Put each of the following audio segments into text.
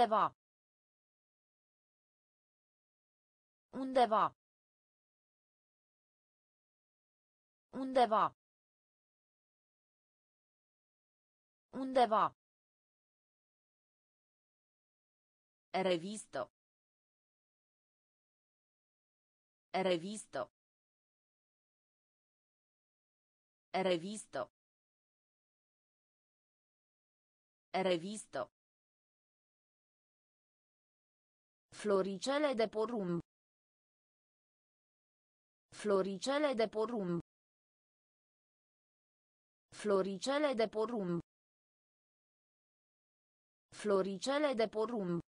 Undeva. Undeva. Undeva. Undeva. Revisto. Revisto. Revisto. Revisto. Floricele de porumb. Floricele de porumb. Floricele de porumb. Floricele de porumb.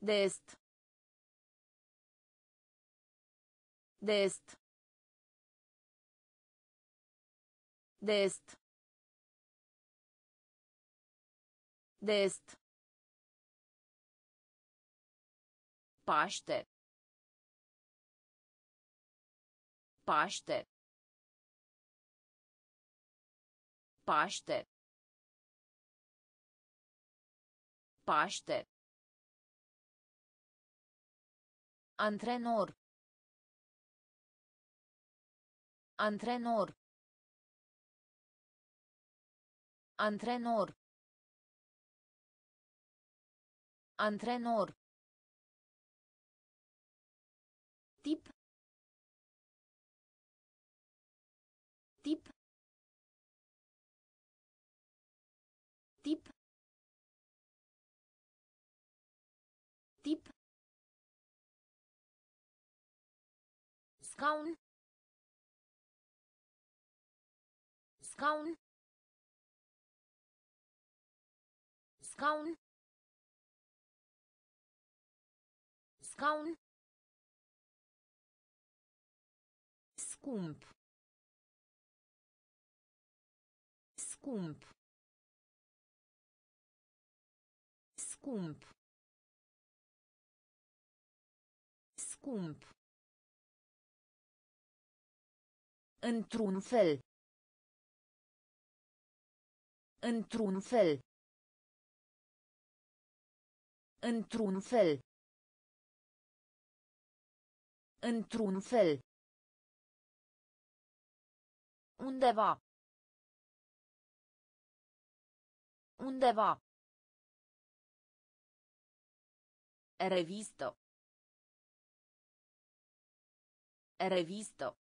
De est. De est. Paște. Paște. Paște. Paște. Antrenor. Antrenor. Antrenor. Antrenor. Tip. Tip. Tip. Tip. Scaun. Scaun. Scaun. Scaun. Scump. Scump. Scump. Scump. Într-un fel. Într-un fel. Într-un fel. Într-un fel. Undeva. Undeva. Revisto. Revisto.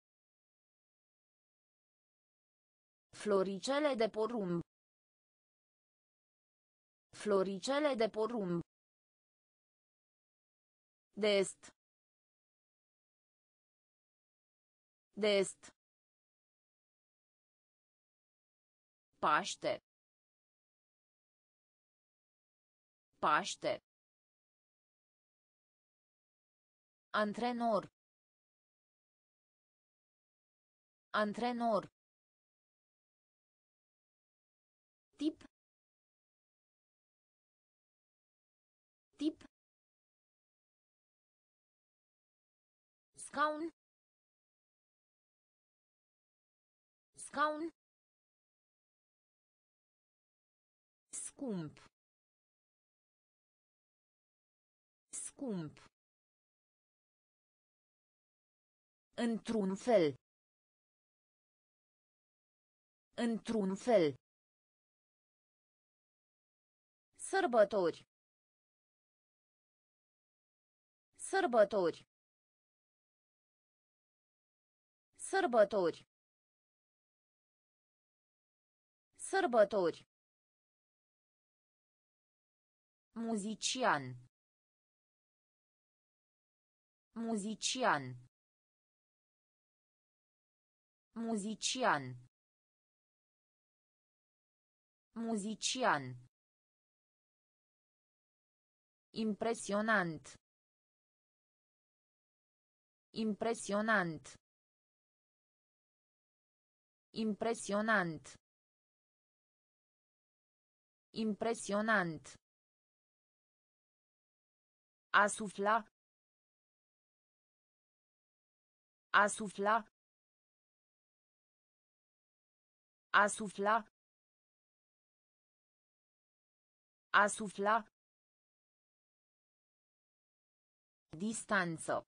Floricele de porumb. Floricele de porumb. De est. Paște. Paște. Antrenor. Antrenor. Tip. Tip. Scaun. Scaun. Scump. Scump. Într-un fel. Într-un fel. Sărbători. Sărbători. Sărbători. Sărbători. Muzician. Muzician. Muzician. Muzician. Impresionant. Impresionant. Impresionant. Impresionant. A sufla. A sufla. A sufla. Asufla. Distanță.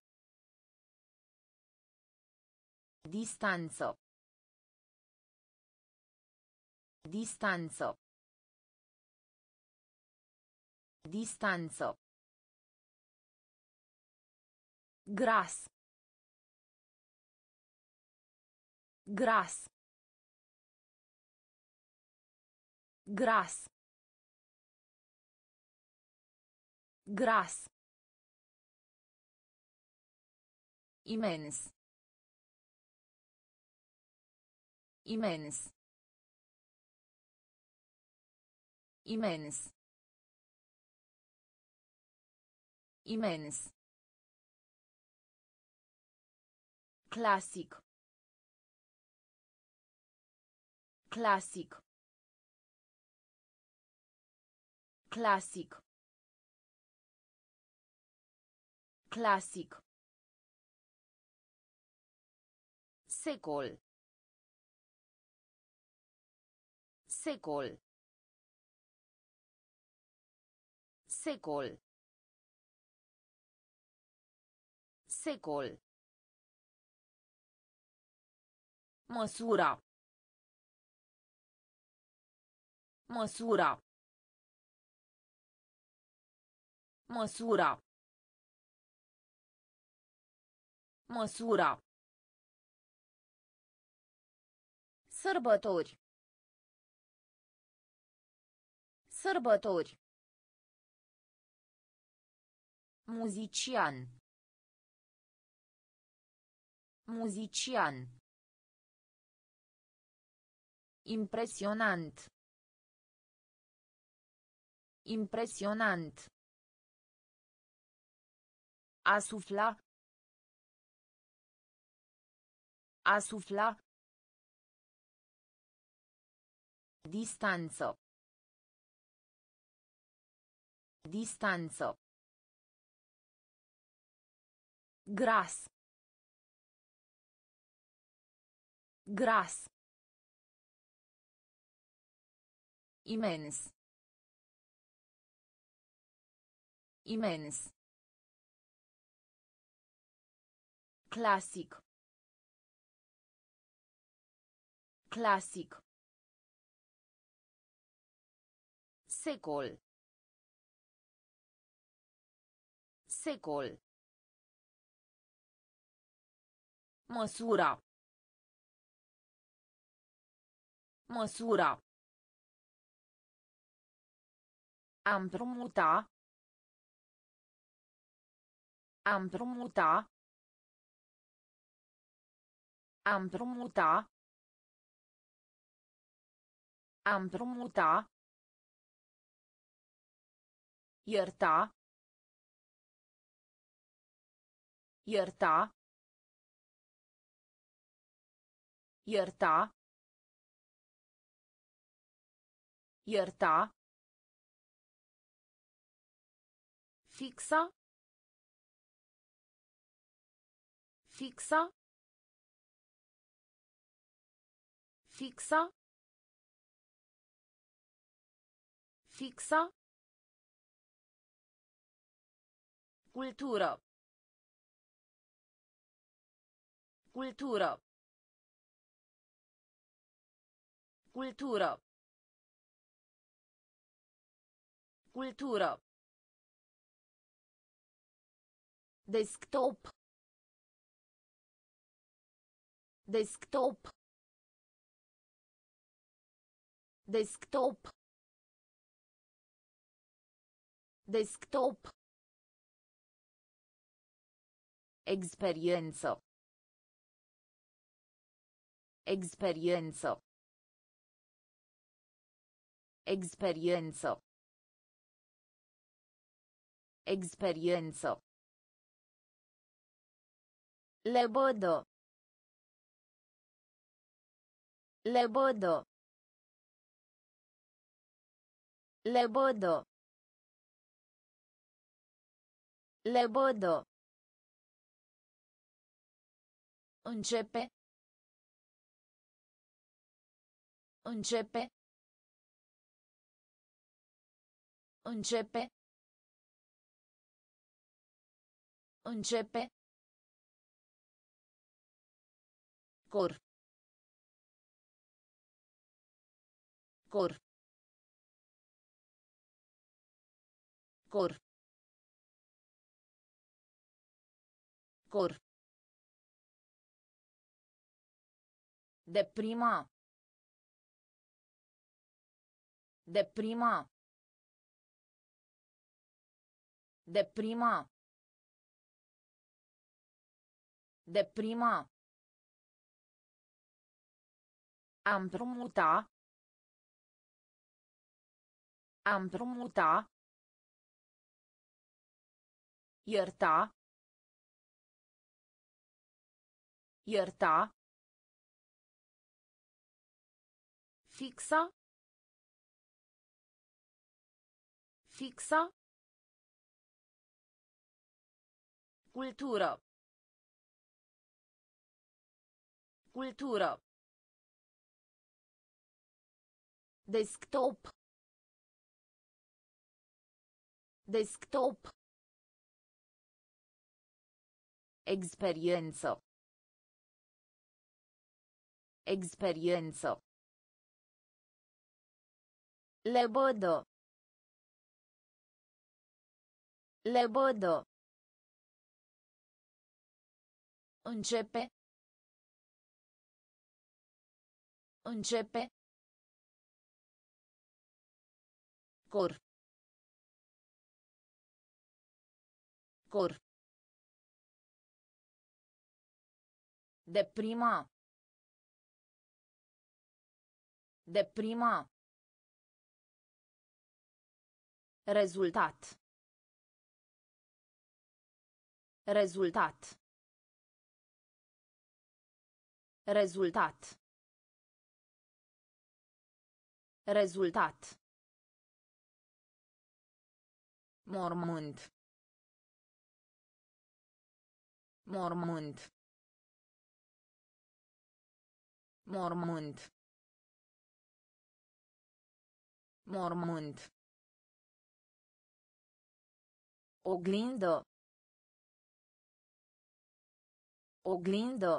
Distanță. Distanță. Distanță. Gras. Gras. Gras. Gras. Imens. Imens. Imens. Imens. Clasic. Clasic. Clasic. Clasic. Secol. Secol. Secol. Secol. Măsura. Măsura. Măsura. Măsura. Sărbători. Sărbători. Muzician. Muzician. Impresionant. Impresionant. Asufla. Asufla. Distanță. Distanță. Gras. Gras. Imens. Imens. Clasic. Clasic. Secol. Secol. Măsura. Măsura. Am promuta. Am promuta. Am promuta. Am promuta. Ierta. Ierta. Ierta. Ierta. Fixa. Fixa. Fixa. Fixa. Cultură. Cultură. Cultură. Cultură. Desktop. Desktop. Desktop. Desktop. Experiență. Experiență. Experiență. Experiență. Lebodo. Lebodo. Lebodo. Lebodo. Începe. Începe. Începe. Începe. Cor. Cor. Cor. Cor. Deprima. Deprima. Deprima. Deprima. Am promuta. Am promuta. Ierta. Ierta. Fixa. Fixa. Cultură. Cultură. Desktop. Desktop. Experiență. Experiență. Lebodo. Lebodo. Începe. Începe. Cor. Cor. Deprima. Deprima. Rezultat. Rezultat. Rezultat. Rezultat. Mormânt. Mormânt. Mormânt. Mormânt. Oglindă. Oglindă.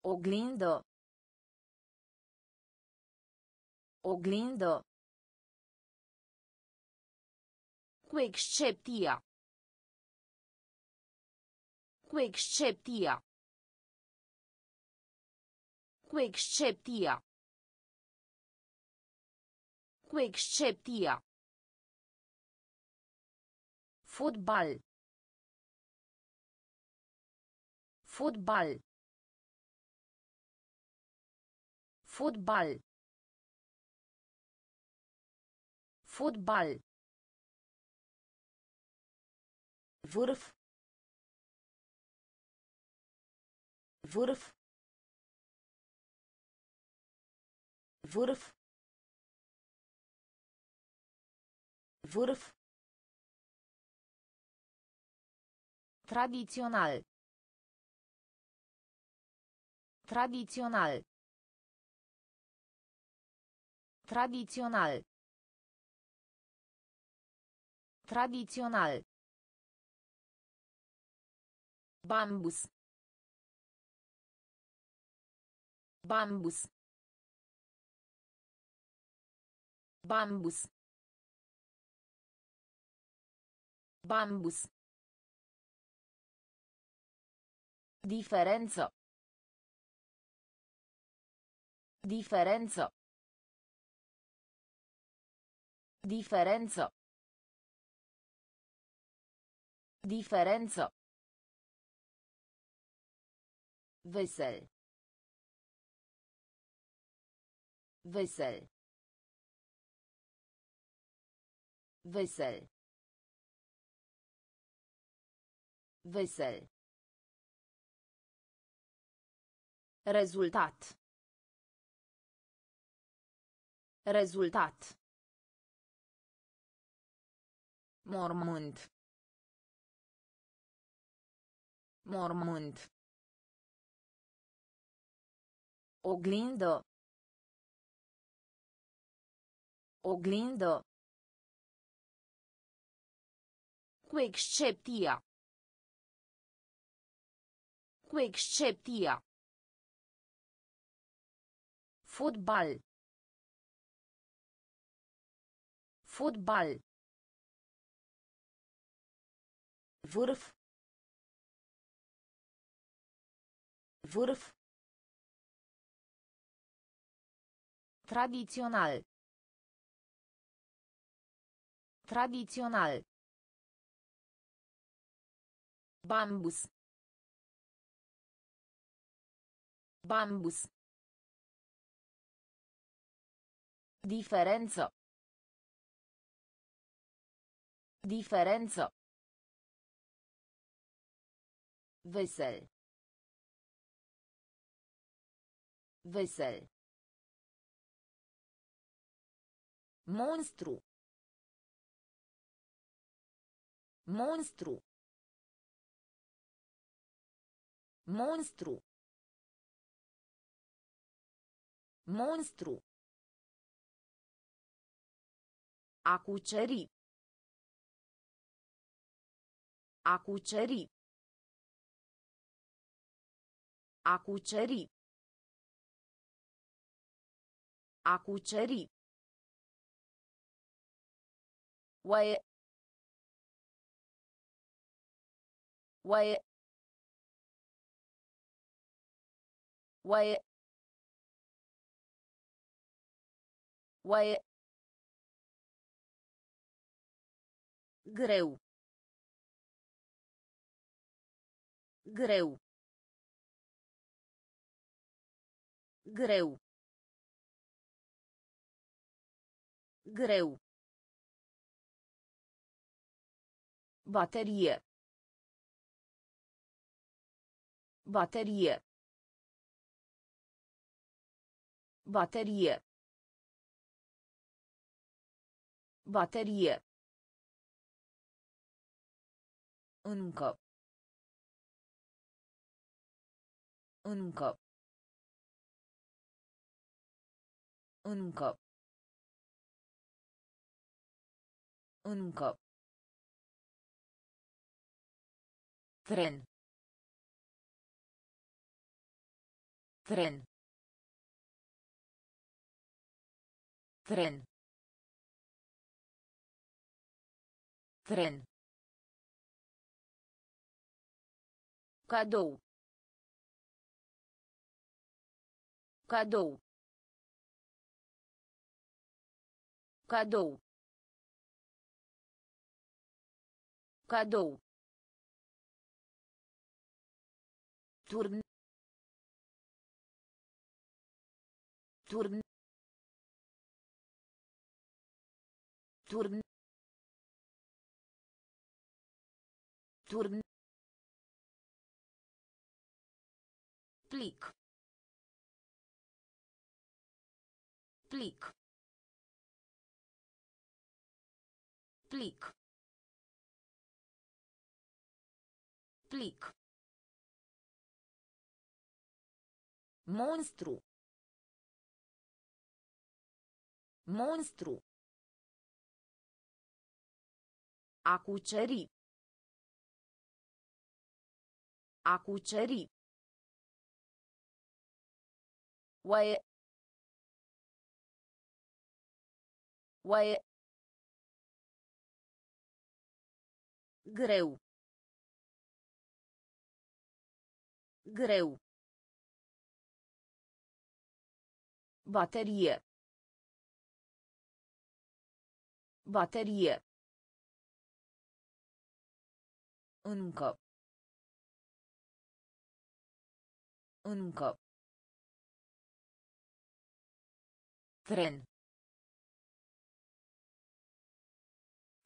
Oglindă. Oglindă. Cu excepția. Cu excepția. Cu excepția. Cu excepția. Fotbal. Fotbal. Fotbal. Fotbal. Vârf. Vârf. Vârf. Vârf. Tradițional. Tradițional. Tradițional. Tradițional. Bambus. Bambus. Bambus. Bambus. Differenzo. Differenzo. Differenzo. Differenzo. Vesel. Vesel. Vesel. Vesel. Rezultat. Rezultat. Mormânt. Mormânt. Oglindă. Oglindă. Cu excepția. Cu excepția. Fotbal. Fotbal. Vârf. Vârf. Tradițional. Tradițional. Bambus. Bambus. Diferență. Diferență. Vesel. Vesel. Monstru. Monstru. Monstru. Monstru. A cuceri. A cuceri. A cuceri. A cuceri. Oaie. Oaie. Oaie. Oaie. Greu. Greu. Greu. Greu. Baterie. Baterie. Baterie. Baterie. Încă. Încă. Încă. Încă. Tren. Tren. Tren. Tren. Cadou. Cadou. Cadou. Cadou. Turn. Turn. Turn. Turn. Plic. Plic. Plic. Plic. Monstru. Monstru. A cuceri. A cuceri. Oaie. Oaie. Greu. Greu. Baterie. Baterie. Încă. Încă. Tren.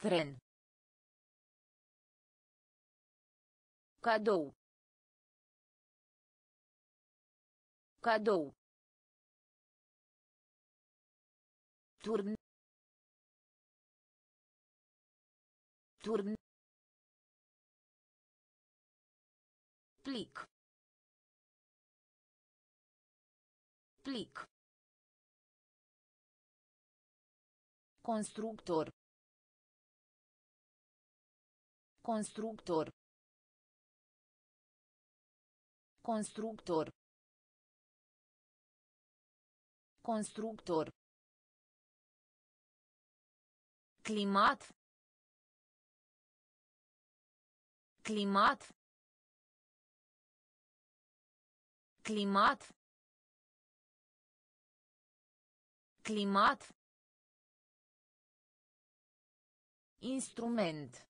Tren. Cadou. Cadou. Turn. Turn. Plic. Plic. Constructor. Constructor. Constructor. Constructor. Climat. Climat. Climat. Climat. Instrument.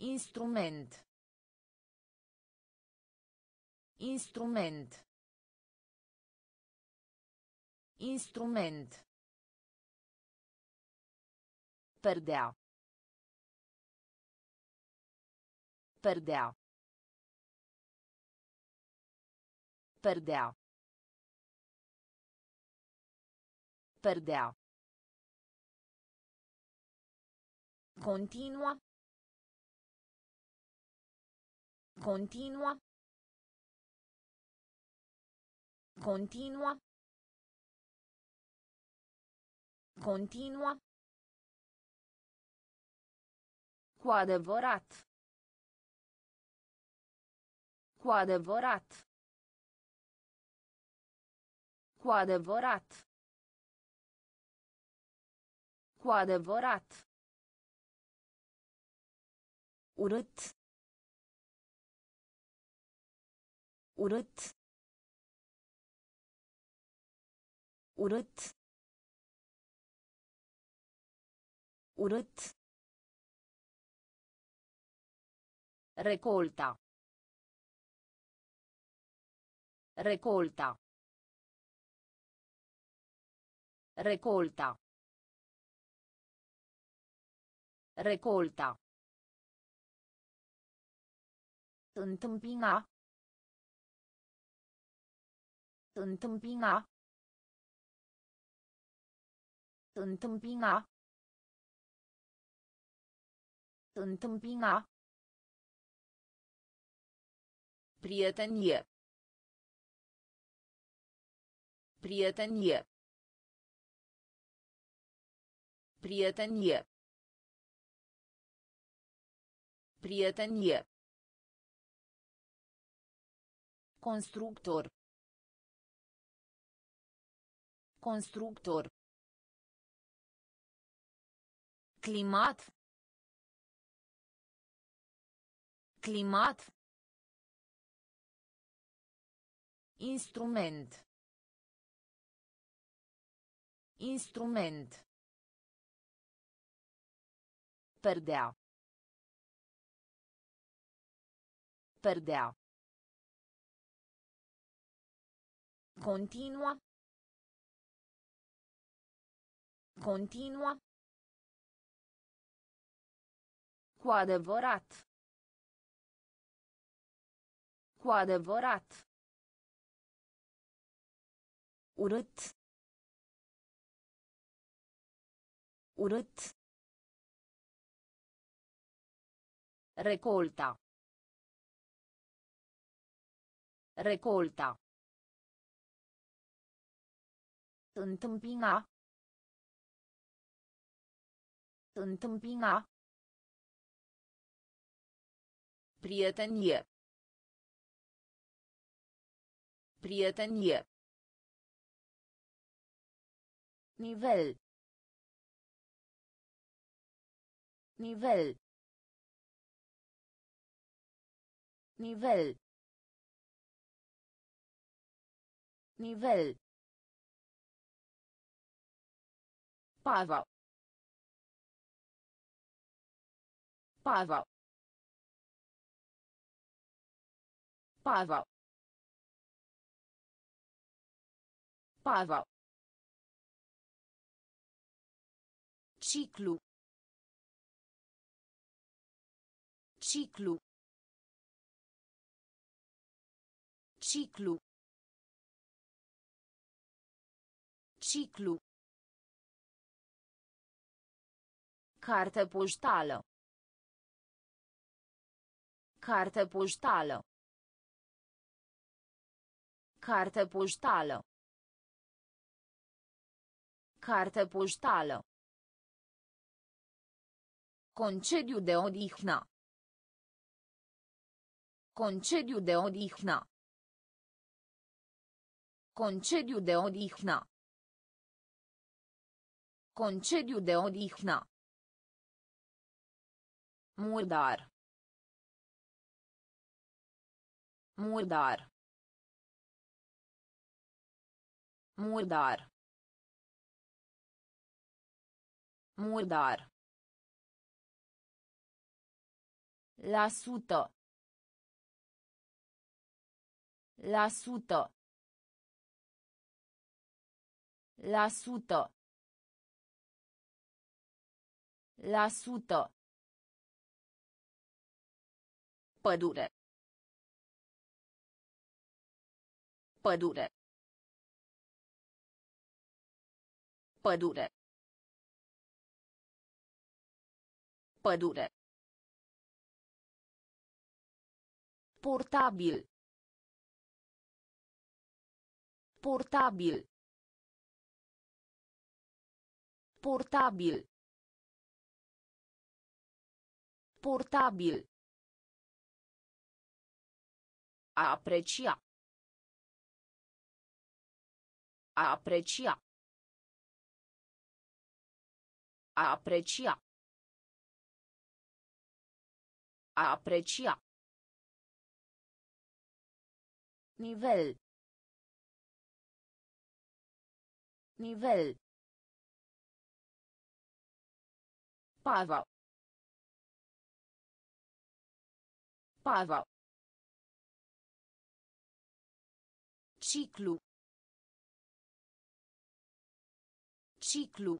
Instrument. Instrument. Instrument. Perdea. Perdea. Perdea. Perdea. Continua. Continua. Continua. Continua. Cu adevărat. Cu adevărat. Cu adevărat. Cu adevărat. Urât. Urât. Urât. Urât. Recolta. Recolta. Recolta. Recolta. Întâmpina. Întâmpina. Întâmpina. Întâmpina. Prietenie. Prietenie. Prietenie. Prietenie. Constructor. Constructor. Climat. Climat. Instrument. Instrument. Perdea. Perdea. Continua. Continua. Cu adevărat. Cu adevărat. Urât. Urât. Recolta. Recolta. Întâmpina. Întâmpina. Prietenie. Prietenie. Nivel. Nivel. Nivel. Nivel. Pava. Pava. Pava. Pava. Ciclu. Ciclu. Ciclu. Ciclu. Carte poștală. Carte poștală. Carte poștală. Carte poștală. Concediu de odihnă. Concediu de odihnă. Concediu de odihnă. Concediu de odihnă. Murdar. Murdar. Murdar. Murdar. La sută. La sută. La sută. La sută. Pădure. Pădure. Pădure. Pădure. Portabil. Portabil. Portabil. Portabil. A aprecia. A aprecia. A aprecia. A aprecia. Nivel. Nivel. Pava. Pava. Ciclu. Ciclu.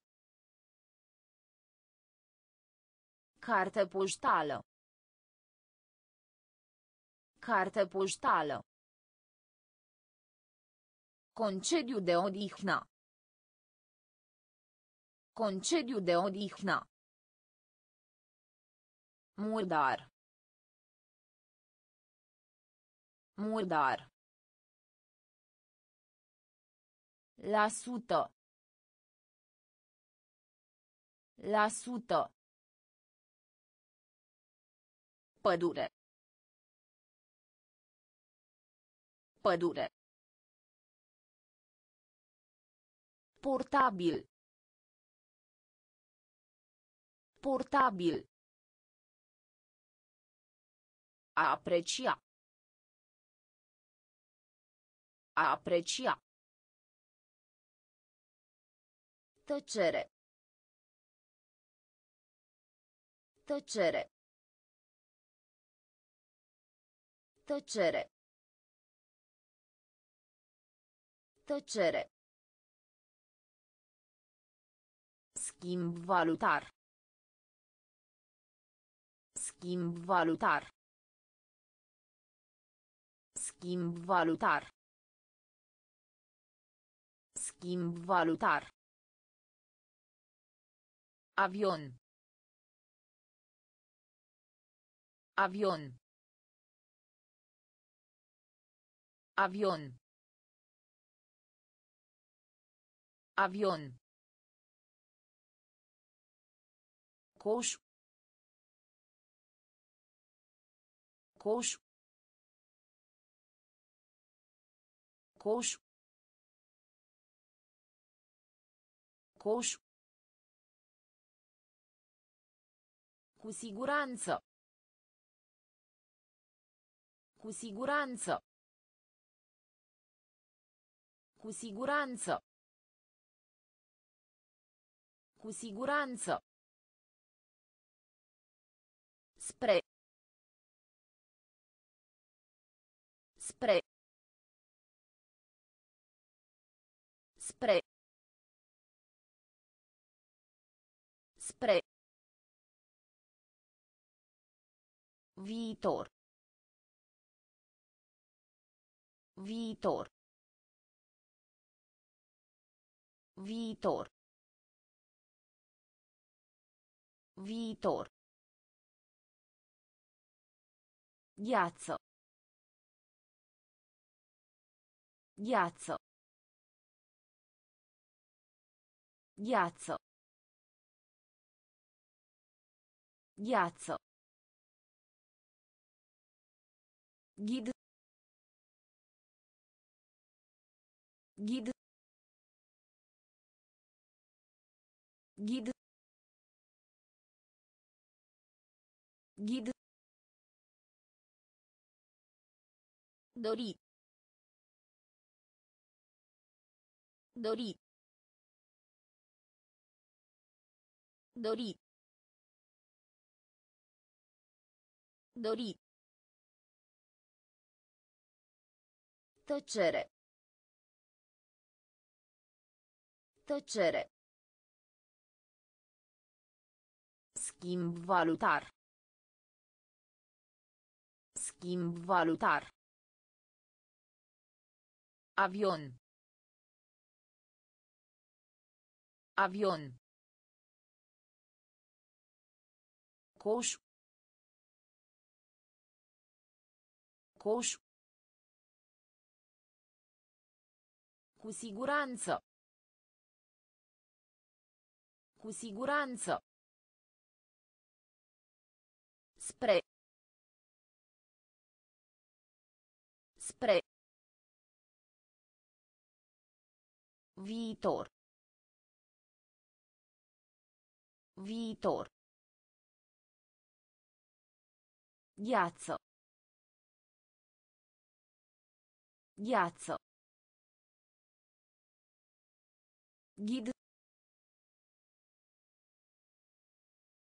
Carte poștală. Carte poștală. Concediu de odihnă. Concediu de odihnă. Murdar. Murdar. La sută. La sută. Pădure. Pădure. Portabil. Portabil. A aprecia. A aprecia. Tăcere. Tăcere. Tăcere. Tăcere. Schimb valutar. Schimb valutar. Schimb valutar. Schimb valutar. Avion. Avion. Avion. Avion. Coș. Coș. Coș. Coș. Cu siguranță. Cu siguranță. Cu siguranță. Cu siguranță. Spre. Spre. Spre. Spre. Viitor. Viitor. Viitor. Viitor. Ghiaccio. Ghiaccio. Ghiaccio. Ghiaccio. Guide. Guide. Guide. Guide. Dori. Dori. Dori. Dori. Tăcere. Tăcere. Schimb valutar. Schimb valutar. Avion. Avion. Coș. Coș. Cu siguranță. Cu siguranță. Spre. Spre. Viitor. Viitor. Ghiaccio. Ghiaccio. Ghid.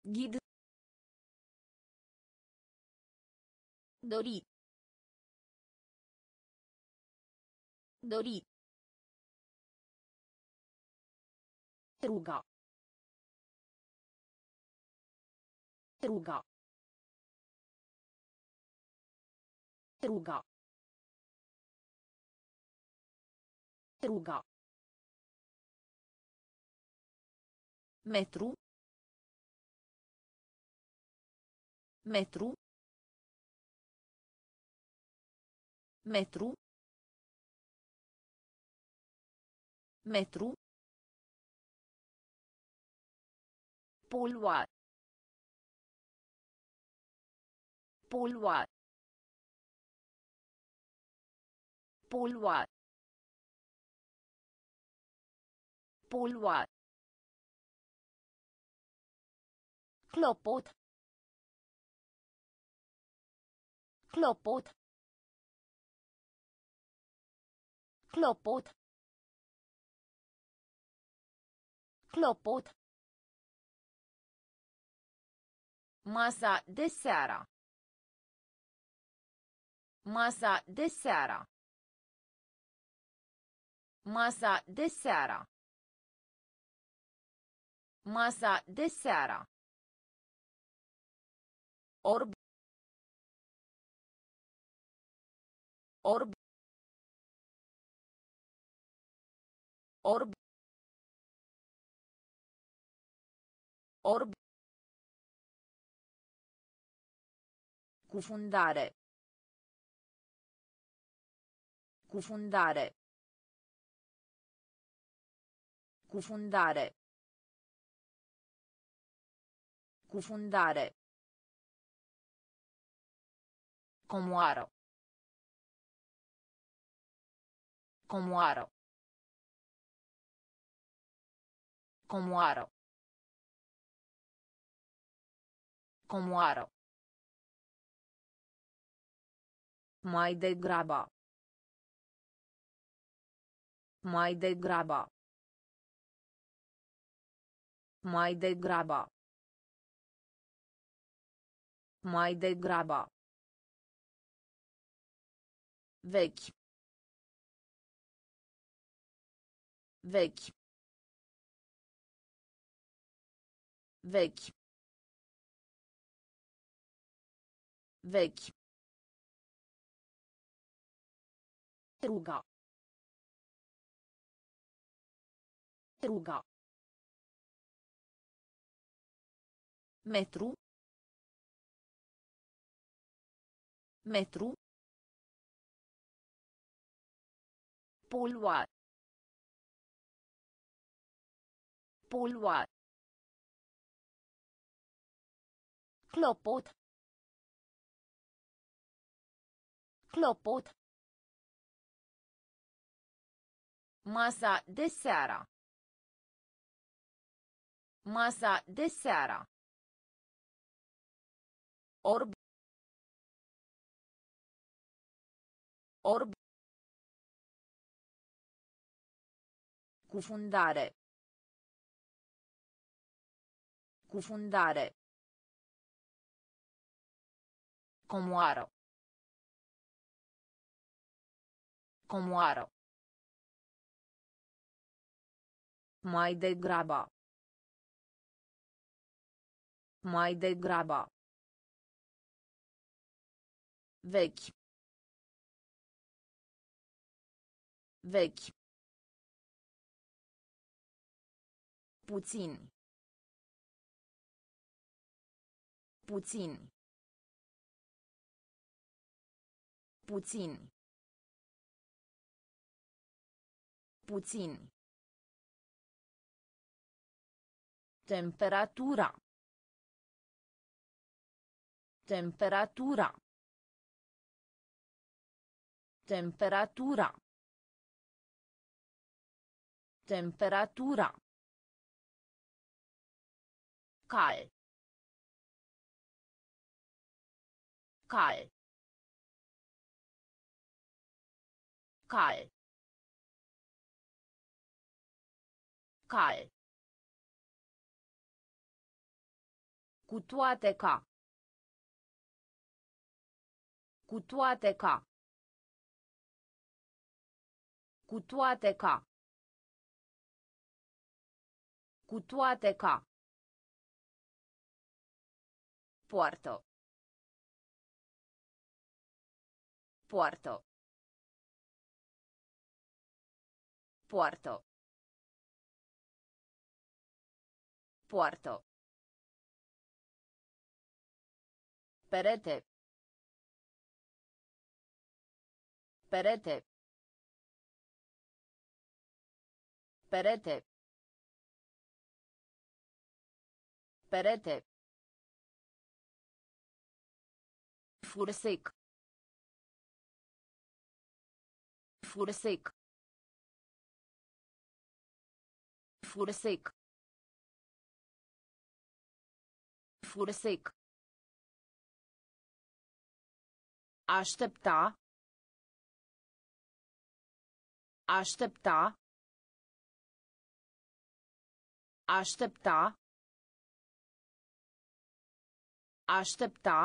Ghid. Dori. Dori. Ruga. Ruga. Ruga. Ruga. Metru. Metru. Metru. Metru. Polua. Polua. Polua. Polua. Clopot. Clopot. Clopot. Clopot. Masa de seara. Masa de seara. Masa de seara. Masa de seara. Orb. Orb. Orb. Orb. Cufundare. Cufundare. Cufundare. Cufundare. Comoară. Comoară. Comoară. Comoară. Mai degrabă. Mai degrabă. Mai degrabă. Mai degrabă. Vechi. Vechi. Vechi. Vechi. Ruga. Ruga. Metru. Metru. Polua. Polua. Clopot. Clopot. Masa de seara. Masa de seara. Orb. Orb. Cufundare. Cufundare. Comoară. Comoară. Mai degrabă. Mai degrabă. Vechi. Vechi. Puțin. Puțin. Puțin. Puțin. Temperatura. Temperatura. Temperatura. Temperatura. Cal. Cal. Cal. Cal. Cu toate ca. Cu toate ca. Cu toate ca. Cu toate ca. Poartă. Poartă. Poartă. Poartă. Perete. Perete. Perete. Perete. Fursec. Fursec. Fursec. Fursec. Aștepta. Aștepta. Aștepta. Aștepta.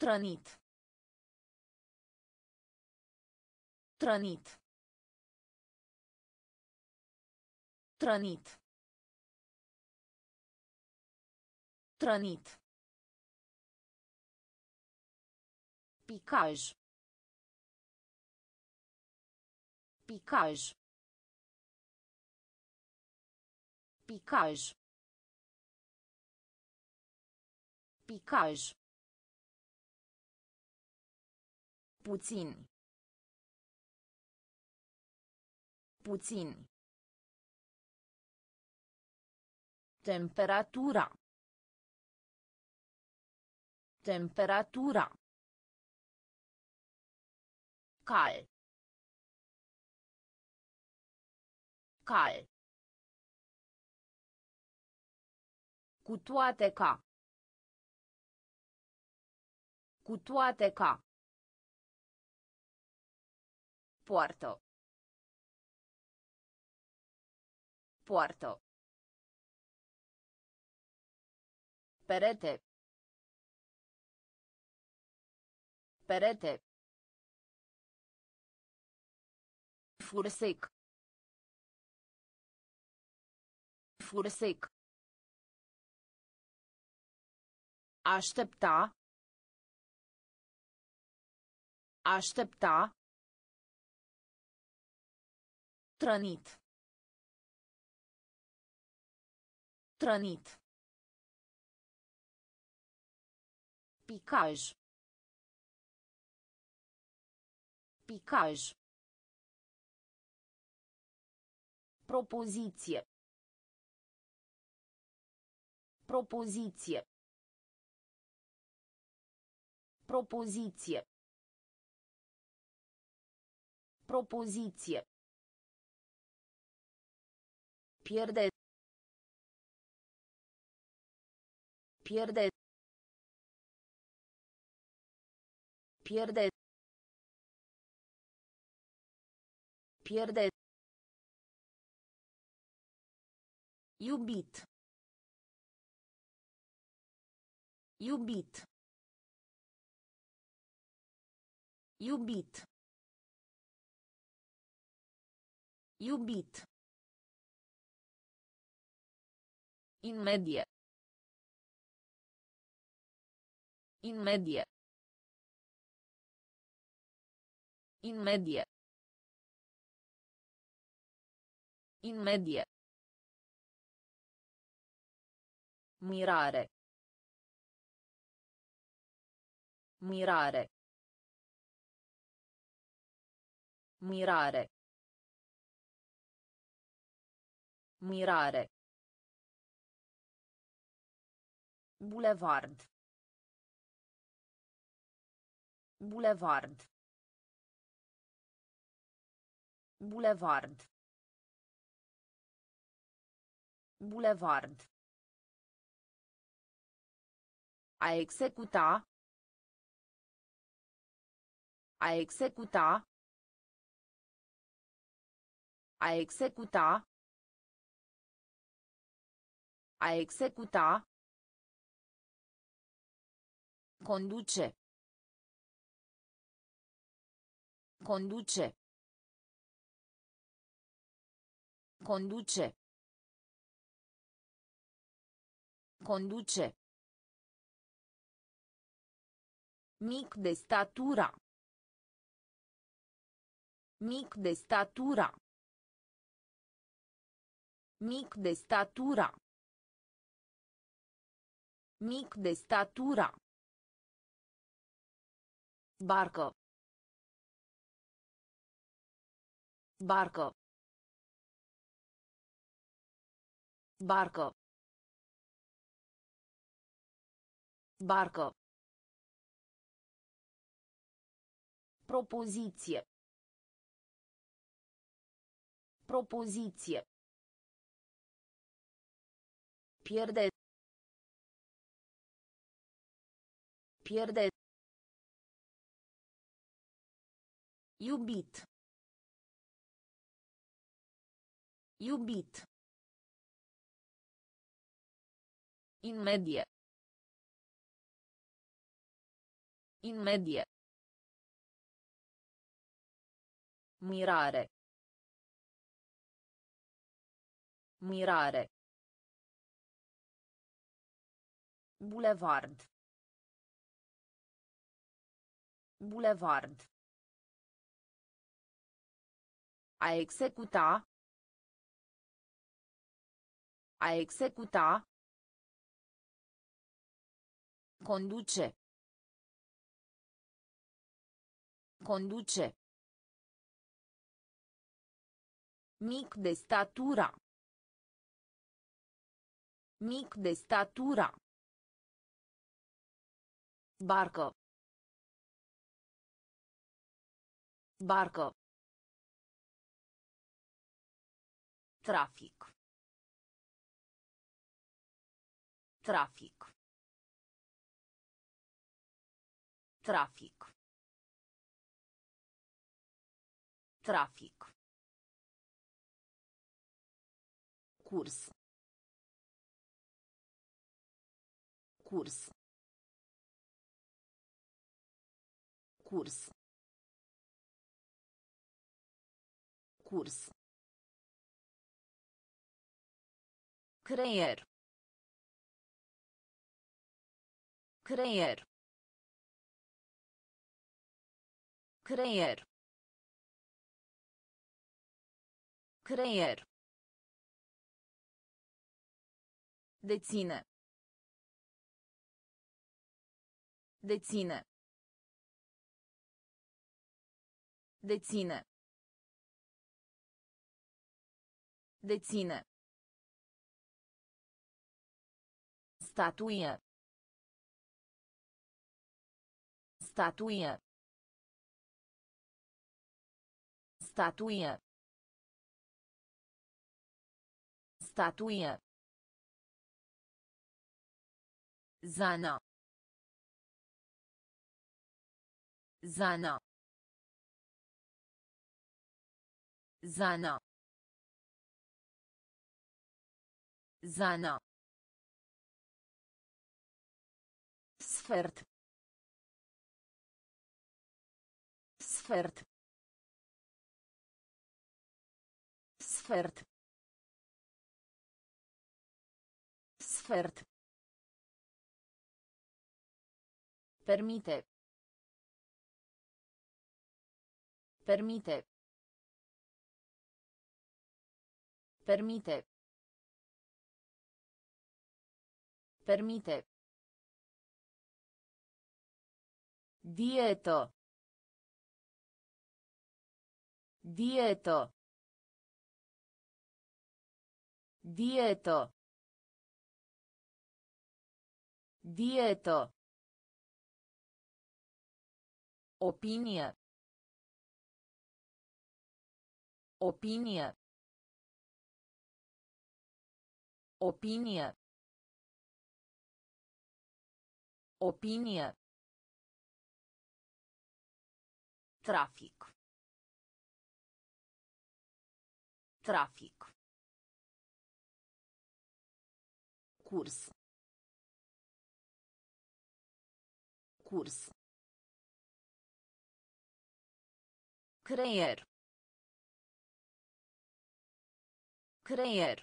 Trănit. Trănit. Trănit. Trănit. Picaj. Picaj. Picaj. Picaj. Puțin. Puțin. Temperatura. Temperatura. Cal. Cal. Cu toate ca. Cu toate ca. Poartă. Poartă. Perete. Perete. Fursec. Fursec. Aștepta. Aștepta. Trănit. Trănit. Picaj. Picaj. Propoziție. Propoziție. Propoziție. Propoziție. Pierde. Pierde. Pierde. Pierde. Iubit. Iubit. Iubit. Iubit. In medie. In medie. In medie. In medie. Mirare. Mirare. Mirare. Mirare. Bulevard. Bulevard. Bulevard. Bulevard. A executa. A executa. A executa. A executa. Conduce. Conduce. Conduce. Conduce. Mic de statura. Mic de statura. Mic de statura. Mic de statura. Barcă. Barcă. Barcă. Barcă. Propoziție. Propoziție. Pierde. Pierde. Iubit. Iubit. In medie. In medie. Mirare. Mirare. Bulevard. Bulevard. A executa. A executa. Conduce. Conduce. Mic de statura. Mic de statura. Barcă. Barcă. Trafic. Trafic. Trafic. Trafic. Curs. Curs. Curs. Curs. Creier. Creier. Creier. Creier. Deține. Deține. Deține. Deține. Statuie. Statuie. Statuie. Statuie. Zana. Zana. Zana. Zana. Sfert. Sfert. Sfert. Sfert. Permite. Permite. Permite. Permite. Dieto. Dieto. Dieto. Dieto. Opinie. Opinie. Opinie. Opinie. Trafic. Trafic. Curs. Curs. Creier. Creier.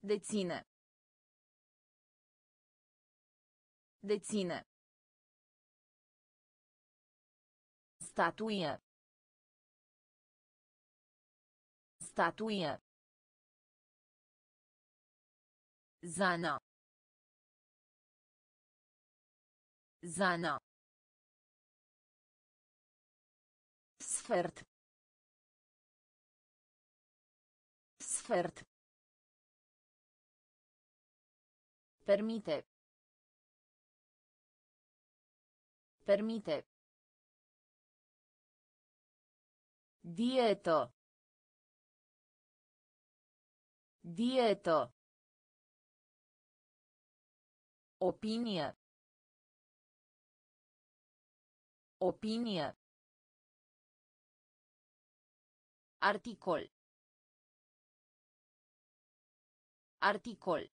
Deține. Deține. Statuie. Statuie. Zana. Zana. Sfert. Sfert. Permite. Permite. Dieto. Dieto. Opinie. Opinie. Articol. Articol.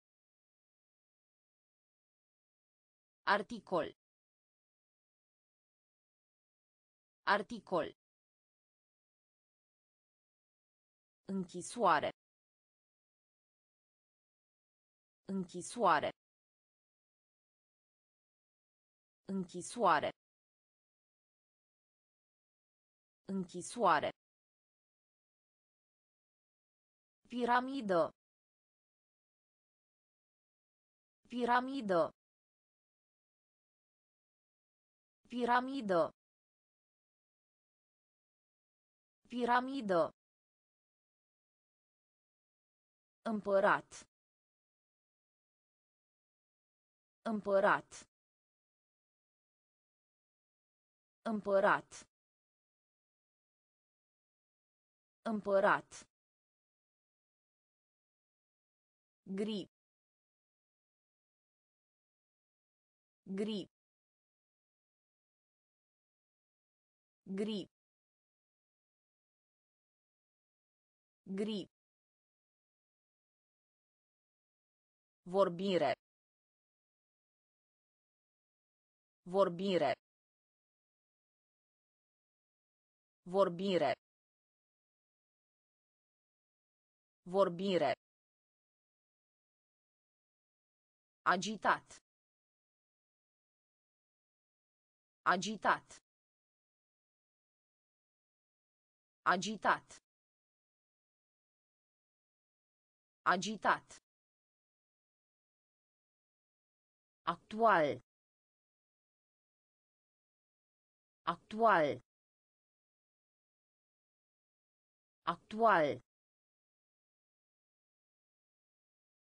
Articol. Articol. Închisoare. Închisoare. Închisoare. Închisoare. Piramidă. Piramidă. Piramidă. Piramidă. Împărat. Împărat. Împărat. Împărat. Gri. Gri. Gri. Gri. Vorbire. Vorbire. Vorbire. Vorbire. Agitat. Agitat. Agitat. Agitat. Actual. Actual. Actual.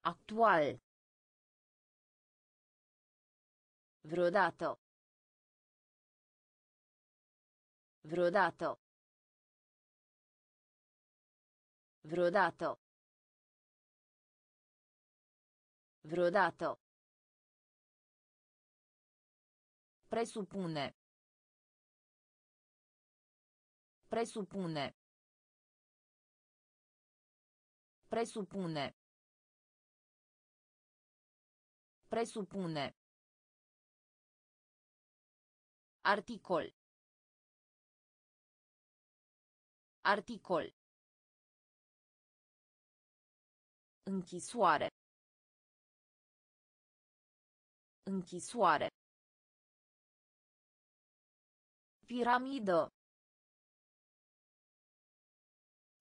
Actual. Vreodată. Vreodată. Vreodată. Vreodată. Presupune. Presupune. Presupune. Presupune. Articol. Articol. Închisoare. Închisoare. Piramidă.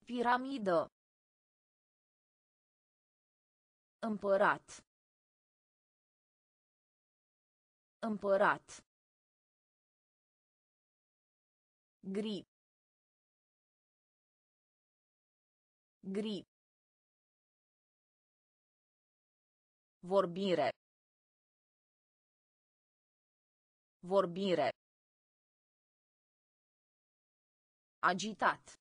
Piramidă. Împărat. Împărat. Gri. Gri. Vorbire. Vorbire. Agitat.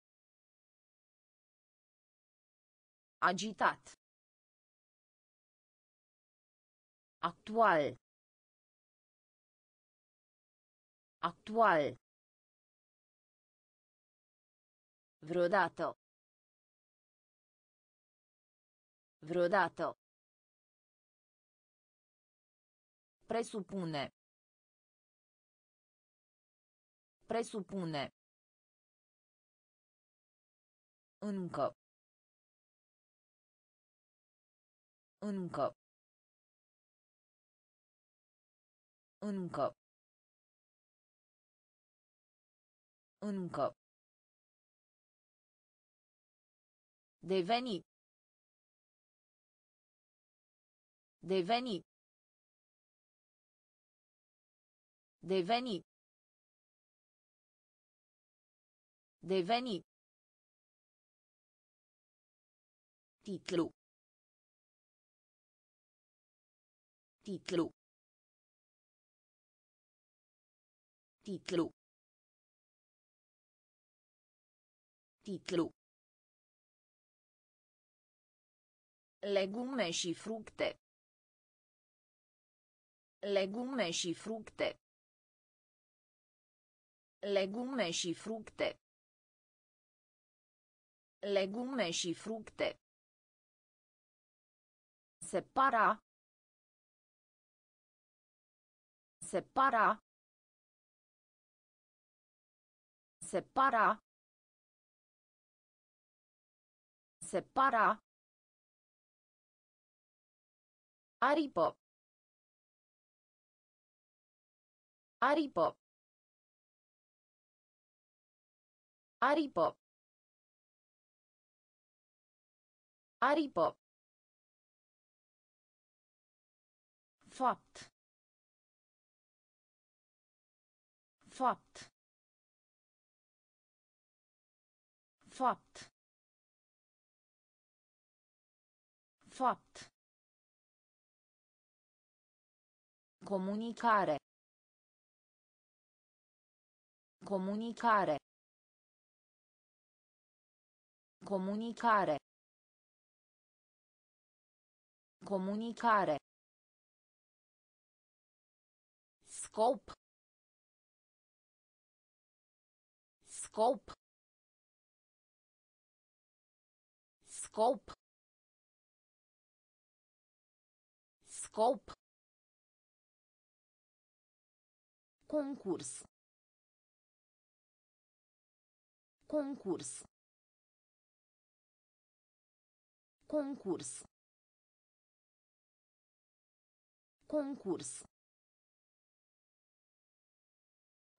Agitat. Actual. Actual. Vreodată. Vreodată. Presupune. Presupune. Încă. Încă. Încă. Încă. Deveni. Deveni. Deveni. Deveni. Titlu. Titlu. Titlu. Titlu. Legume și fructe. Legume și fructe. Legume și fructe. Legume și fructe. Separa. Separa. Separa. Separa. Aripă. Aripă. Aripă. Aripă. Fapt. Fapt. Fapt. Fapt. Comunicare. Comunicare. Comunicare. Comunicare. Scop. Scop. Scop. Scop. Concurs. Concurs. Concurs. Concurs.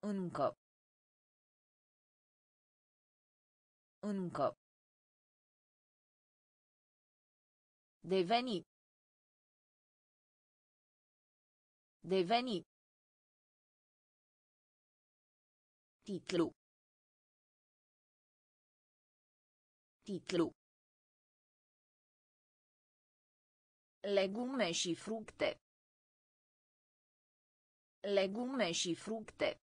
Încă. Încă. Deveni. Deveni. Titlu. Titlu. Legume și fructe. Legume și fructe.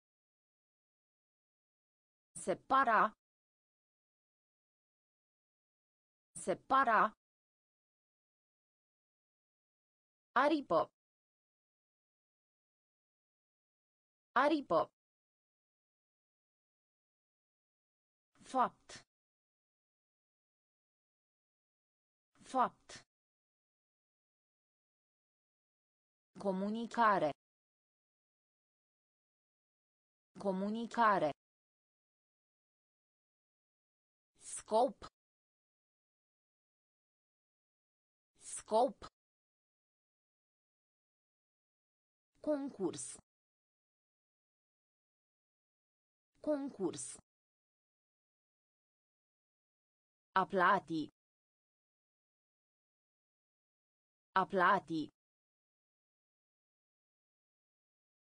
Separa. Separa. Aripă. Aripă. Fapt. Fapt. Comunicare. Comunicare. Scop. Scop. Concurs. Concurs. Aplati. Aplati.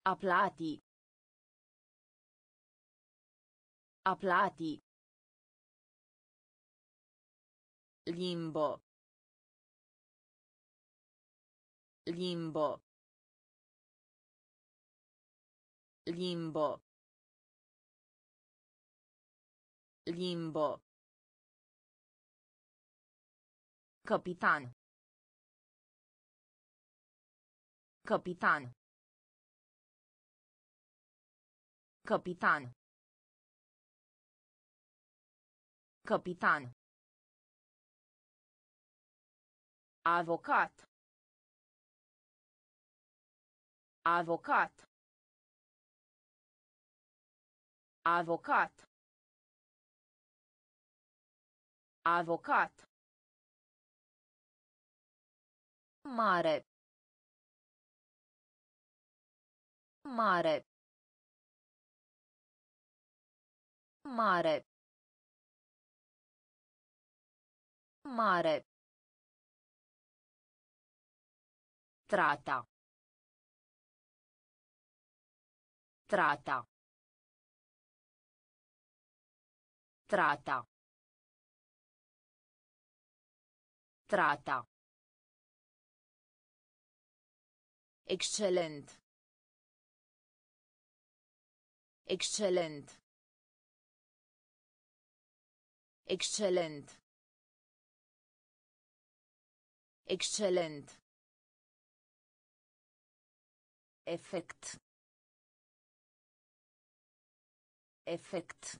Aplati. Aplati. Limbo. Limbo. Limbo. Limbo. Capitan. Capitan. Capitan. Capitan. Avocat. Avocat. Avocat. Avocat. Mare. Mare. Mare. Mare. Trata. Trata. Trata. Trata. Excelent. Excelent. Excelent. Excelent. Efect. Efect.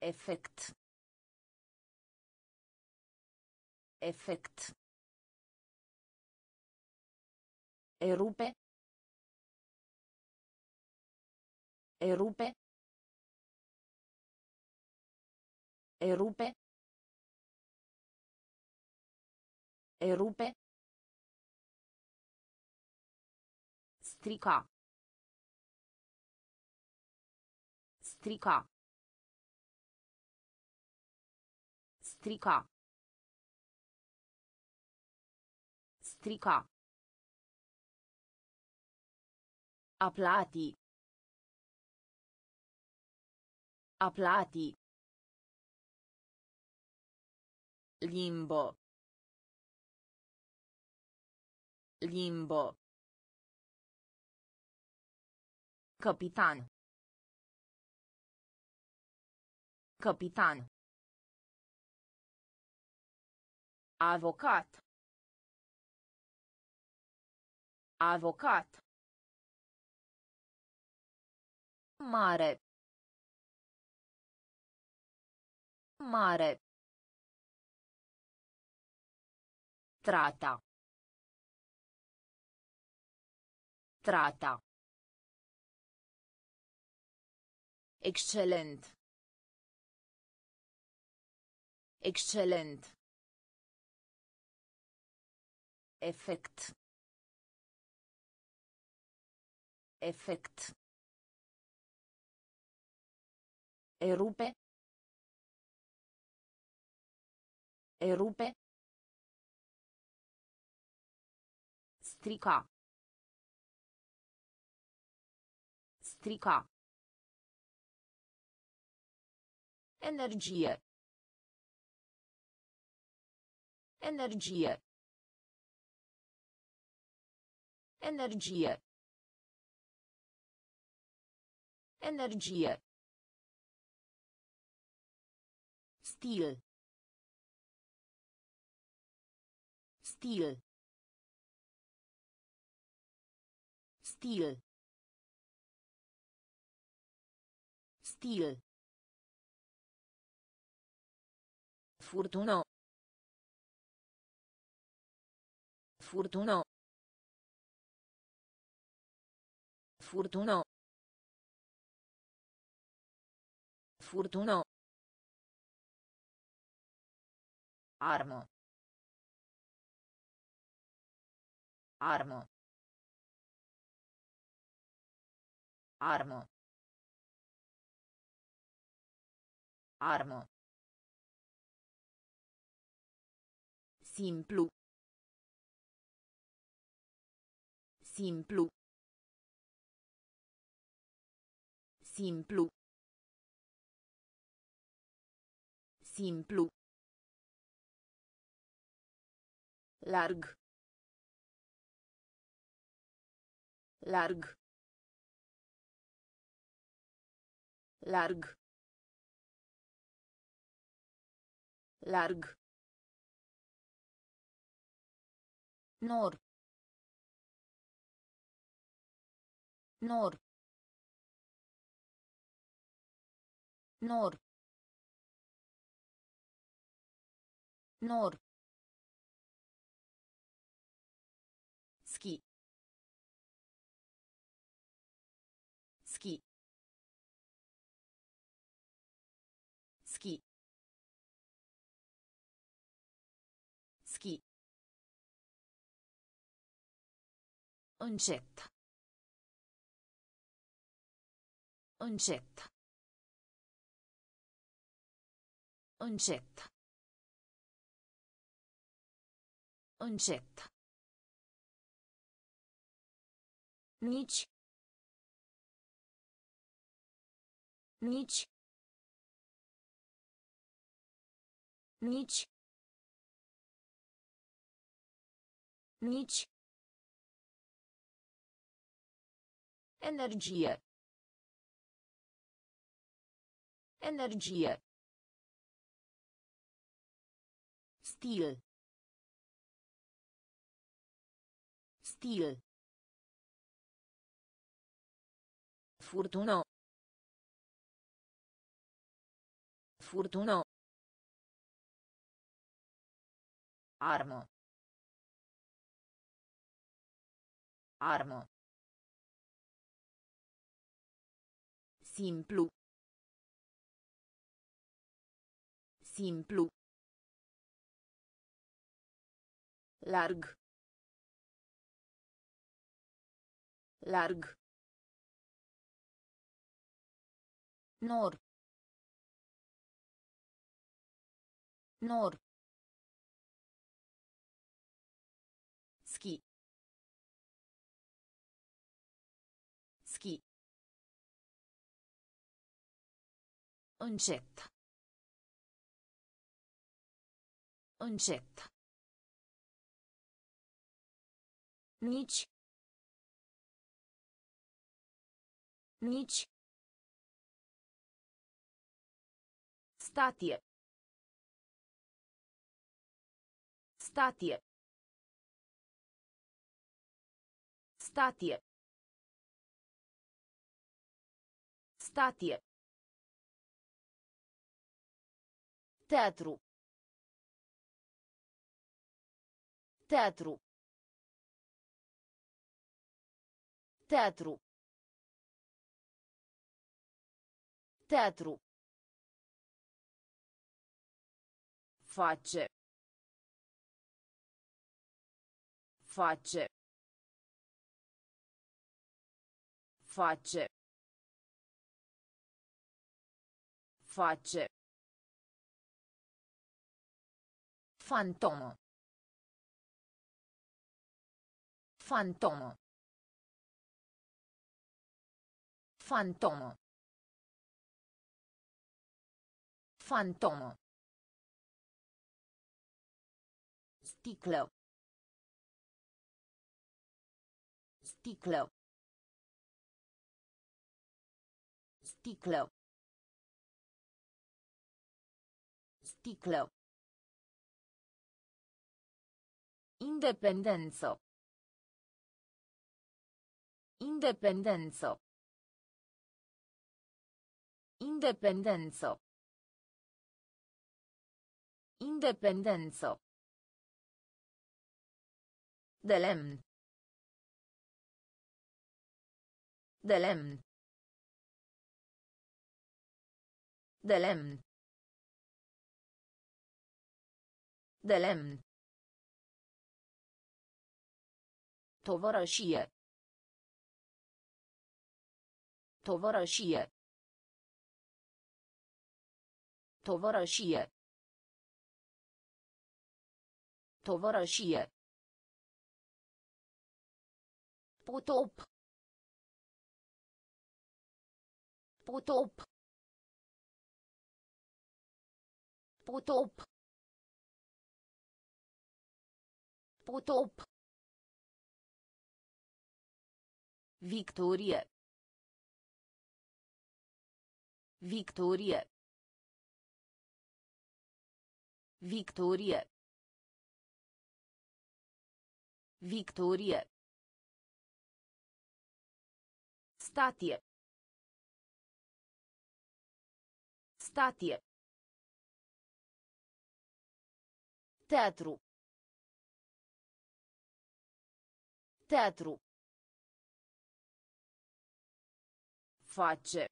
Efect. Efect. Erupe. Erupe. Erupe. Erupe. Strica. Strica. Strica. Strica. Aplati. Aplati. Limbo. Limbo. Capitan. Capitan. Avocat. Avocat. Mare. Mare. Trata. Trata. Excelent. Excelent. Efect. Efect. Erupe. Erupe. Strica. Strica. Energie. Energie. Energie. Energie. Stil. Stil. Stil. Stil. Furtuno. Furtuno. Furtuno. Furtuno. Armă. Armă. Armă. Armă. Simplu. Simplu. Simplu. Simplu. Larg. Larg. Larg. Larg. Nor. Nor. Nor. Nor. Încet. Încet. Încet. Încet. Nici. Nici. Nici. Nici. Energie. Energie. Stil. Stil. Furtună. Furtună. Armă. Armă. Simplu. Simplu. Larg. Larg. Nor. Nor. Încet. Încet. Nici. Nici. Statie. Statie. Statie. Statie. Teatru. Teatru. Teatru. Teatru. Face. Face. Face. Face. Fantomă. Fantomă. Fantomă. Fantomă. Sticlă. Sticlă. Sticlă. Sticlă. Independență. Independență. Independență. Independență. De lemn. De lemn. Tovărășie. Tovărășie. Tovărășie. Tovărășie. Potop. Potop. Potop. Potop. Victorie. Victorie. Victorie. Victorie. Statie. Statie. Teatru. Teatru. Face.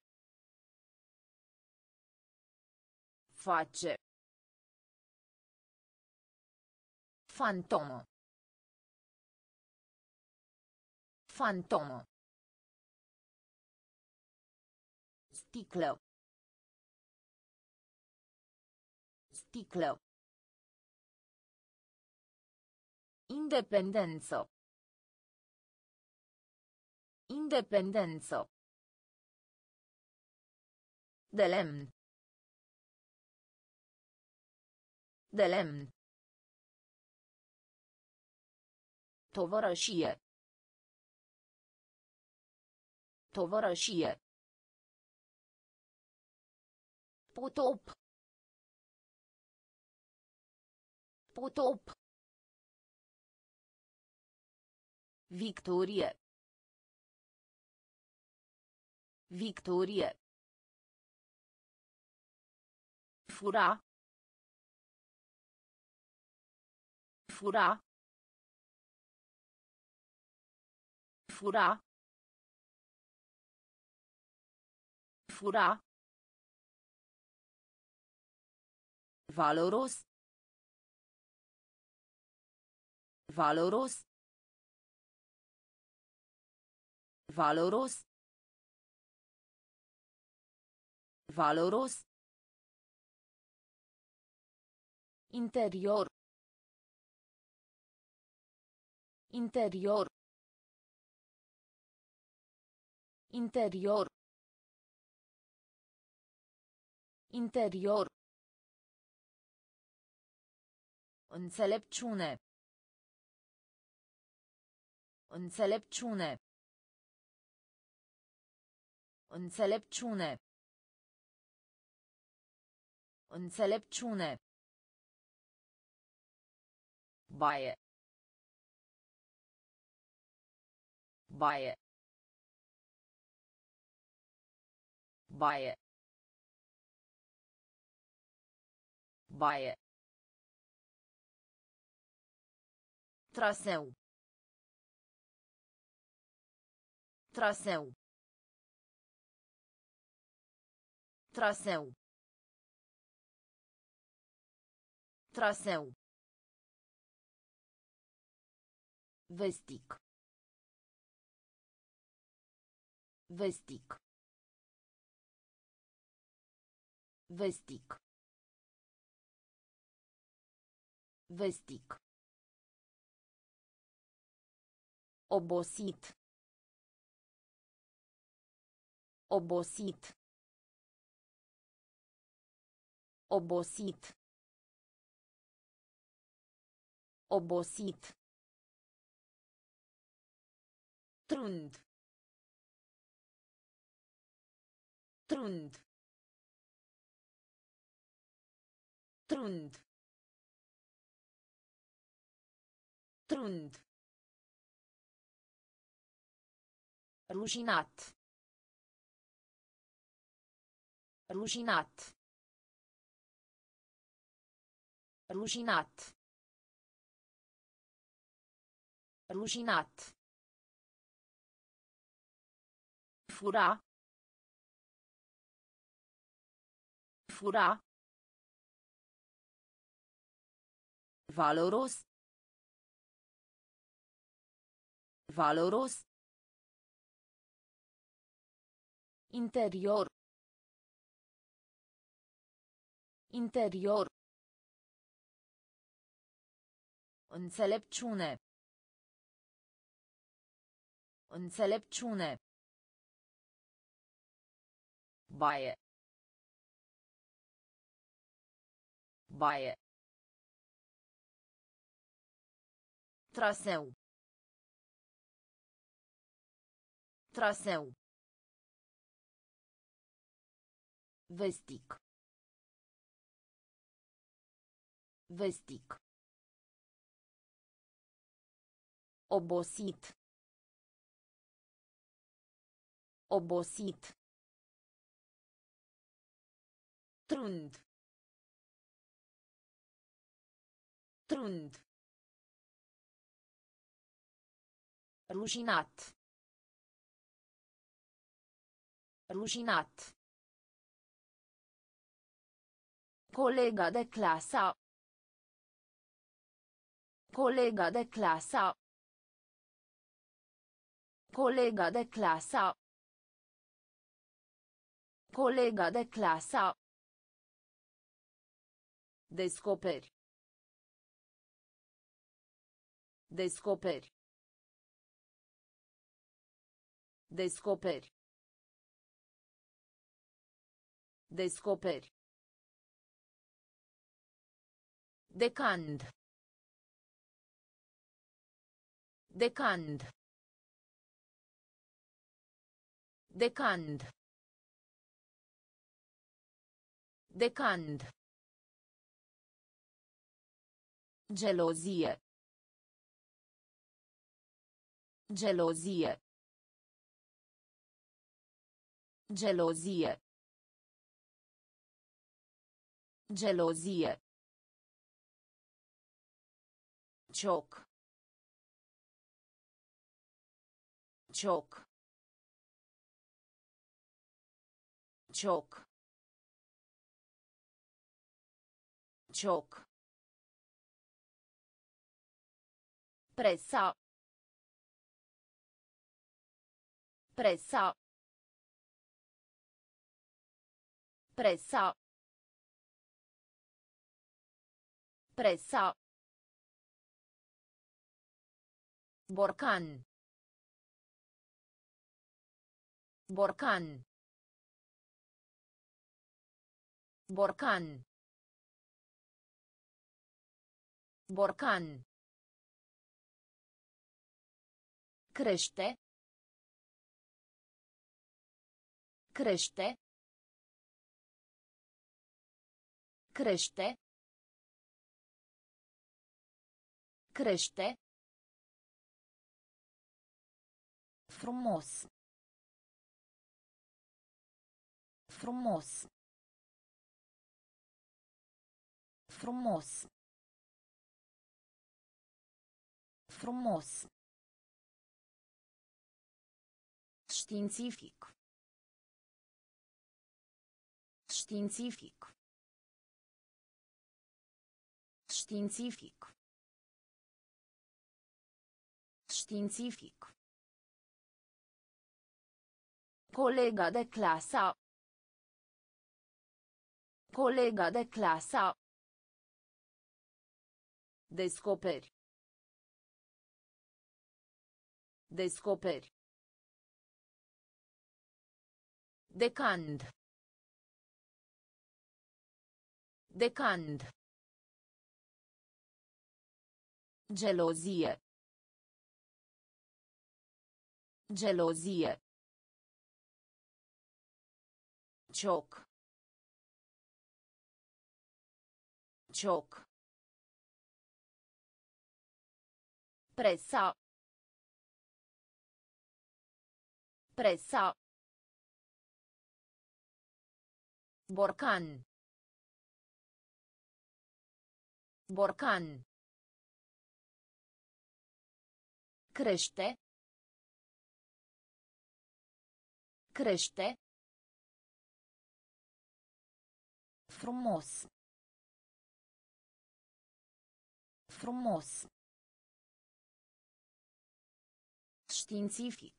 Face. Fantomă. Fantomă. Sticlă. Sticlă. Independență. Independență. De lemn. De lemn. Tovărășie. Tovărășie. Potop. Potop. Victorie. Victorie. Fura. Fura. Fura. Fura. Valoros. Valoros. Valoros. Valoros. Interior. Interior. Interior. Interior. Înțelepciune. Înțelepciune. Înțelepciune. Înțelepciune. Baie. Baie. Baie. Baie. Traseu. Traseu. Traseu. Traseu. Vestic. Vestic. Vestic. Vestic. Obosit. Obosit. Obosit. Obosit. Trund. Trund. Trund. Trund. Rușinat. Rușinat. Rușinat. Rușinat. Fura. Fura. Valoros. Valoros. Interior. Interior. Înțelepciune. Înțelepciune. Baie. Baie. Traseu. Traseu. Vestic. Vestic. Obosit. Obosit. Trund. Trund. Rușinat. Rușinat. Colega de clasă. Colega de clasă. Colega de clasă. Colega de clasă. Descoperi. Descoperi. Descoperi. Descoperi. Decand. Decand. Decand. Decand. Gelozie. Gelozie. Gelozie. Gelozie. Cioc. Cioc. Cioc. Cioc. Pressa. Pressa. Pressa. Pressa. Borcan. Borcan. Borcan. Borcan. Crește. Crește. Crește. Crește. Frumos. Frumos. Frumos. Frumos. Științific. Științific. Științific. Științific. Colega de clasă. Colega de clasă. Descoperi. Descoperi. Decand. Decand. Gelozie. Gelozie. Cioc. Cioc. Presa. Presa. Borcan. Borcan. Crește. Crește. Frumos. Frumos. Științific.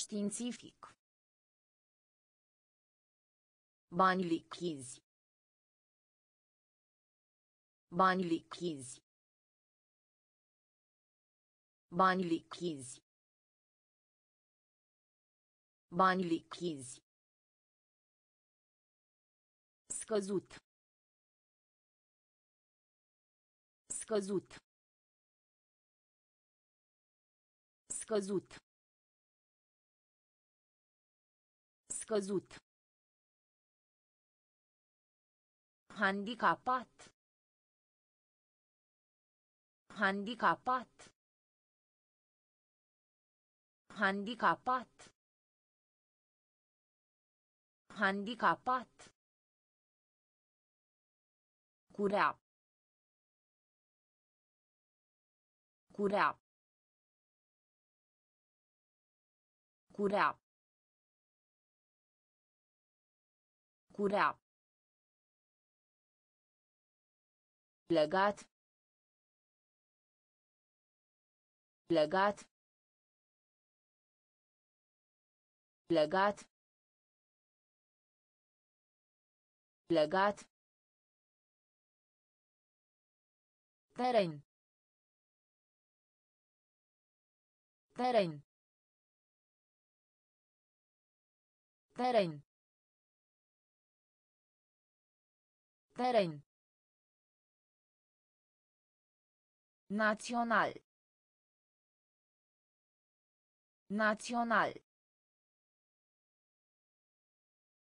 Științific. Bani lichizi. Bani lichizi. Bani lichizi. Bani lichizi. Scăzut. Scăzut. Scăzut. Scăzut. Handicapat. Handicapat. Handicapat. Handicapat. Curea. Curea. Curea. Curea. Legat. Legat. Legat. Legat. Teren. Teren. Teren. Teren. Național. Național.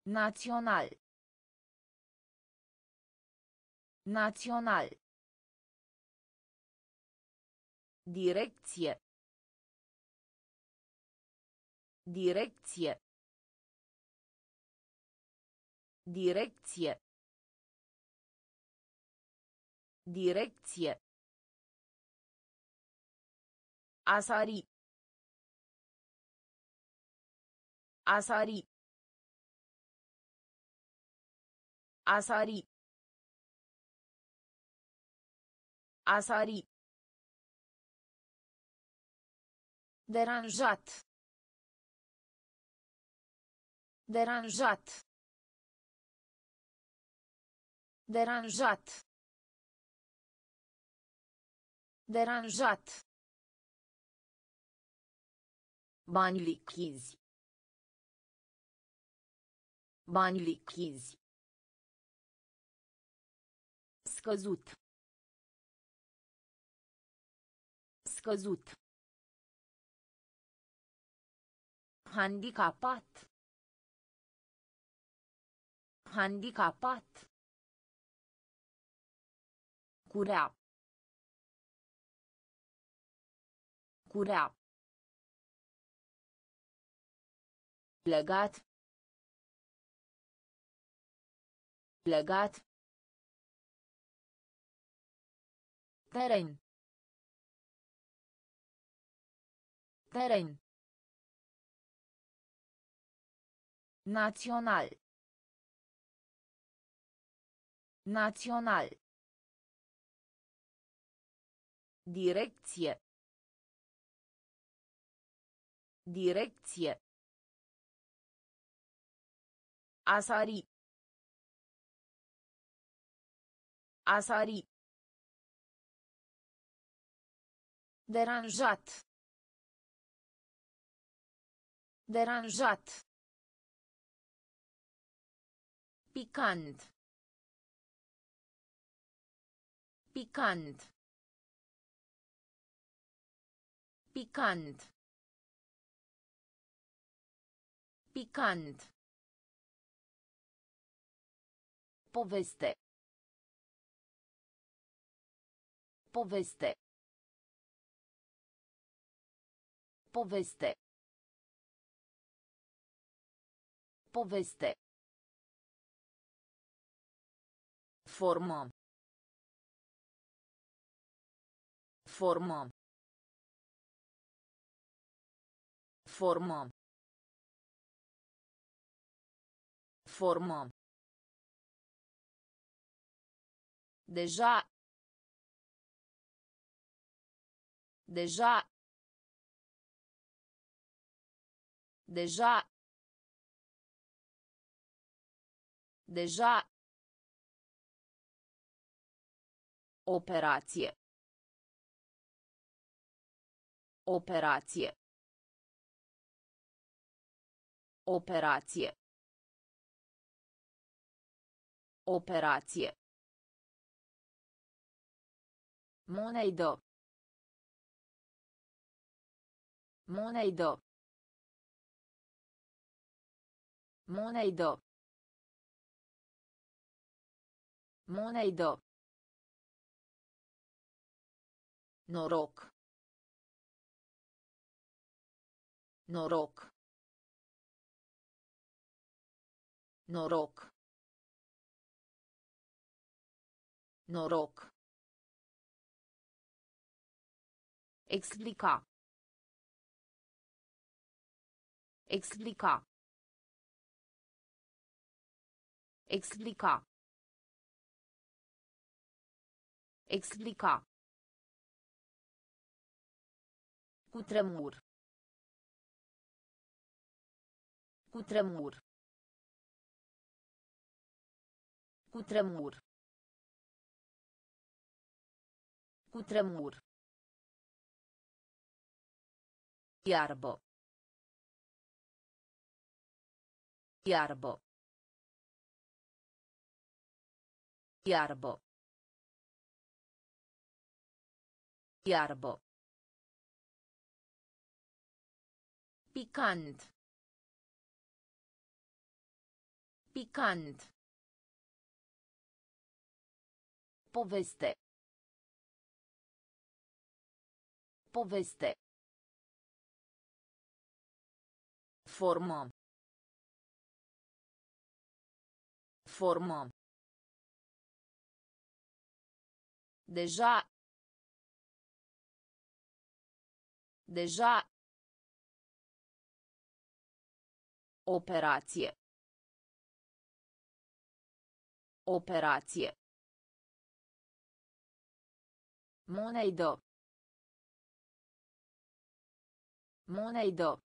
Național. Național. Direcție. Direcție. Direcție. Direcție. Asari. Asari. Asari. Asari. Deranjat. Deranjat. Deranjat. Deranjat. Bani lichizi. Bani lichizi. Scăzut. Scăzut. Handicapat. Handicapat. Curea. Curea. Legat. Legat. Teren. Teren. Național. Național. Direcție. Direcție. Asari. Asari. Deranjat. Deranjat. Picant. Picant. Picant. Picant. Poveste. Poveste. Poveste. Poveste. Formă. Formă. Formă. Formă. Deja. Deja. Deja. Deja. Operație. Operație. Operație. Operație. Monedă. Monedă. Monedă. Monedă. Noroc. Noroc. Noroc. Noroc. Explica. Explica. Explica. Explica. Cutremur. Cutremur. Cutremur. Cutremur. Iarbă. Iarbă. Iarbă. Iarbă. Picant. Picant. Poveste. Poveste. Formă. Formă. Deja. Deja. Operație. Operație. Monedă. Monedă.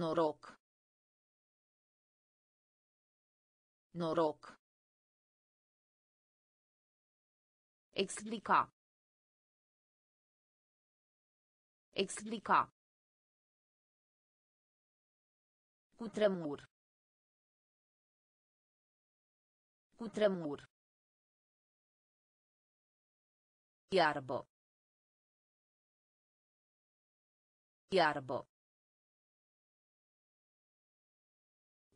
Noroc. Noroc. Explica. Explica. Cutremur. Cutremur. Iarbă. Iarbă.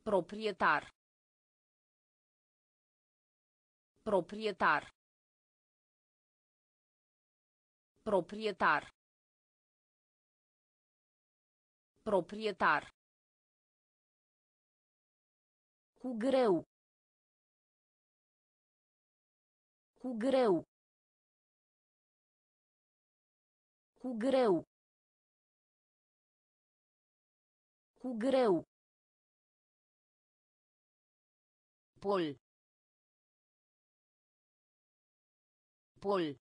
Proprietar. Proprietar. Proprietar. Proprietar. Cu greu. Cu greu. Cu greu. Cu greu. Pol. Pol.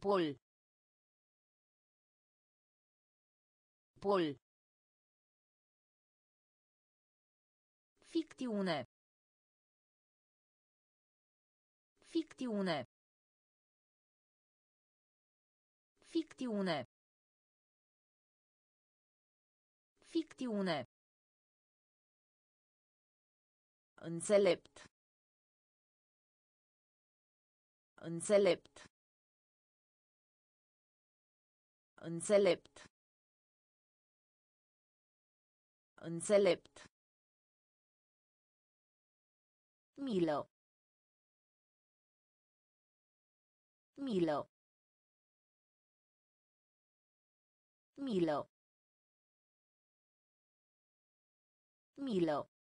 Pol. Pol. Ficțiune. Ficțiune. Ficțiune. Ficțiune. Înțelept. Înțelept. Înțelept. Înțelept. Milă. Milă. Milă. Milă.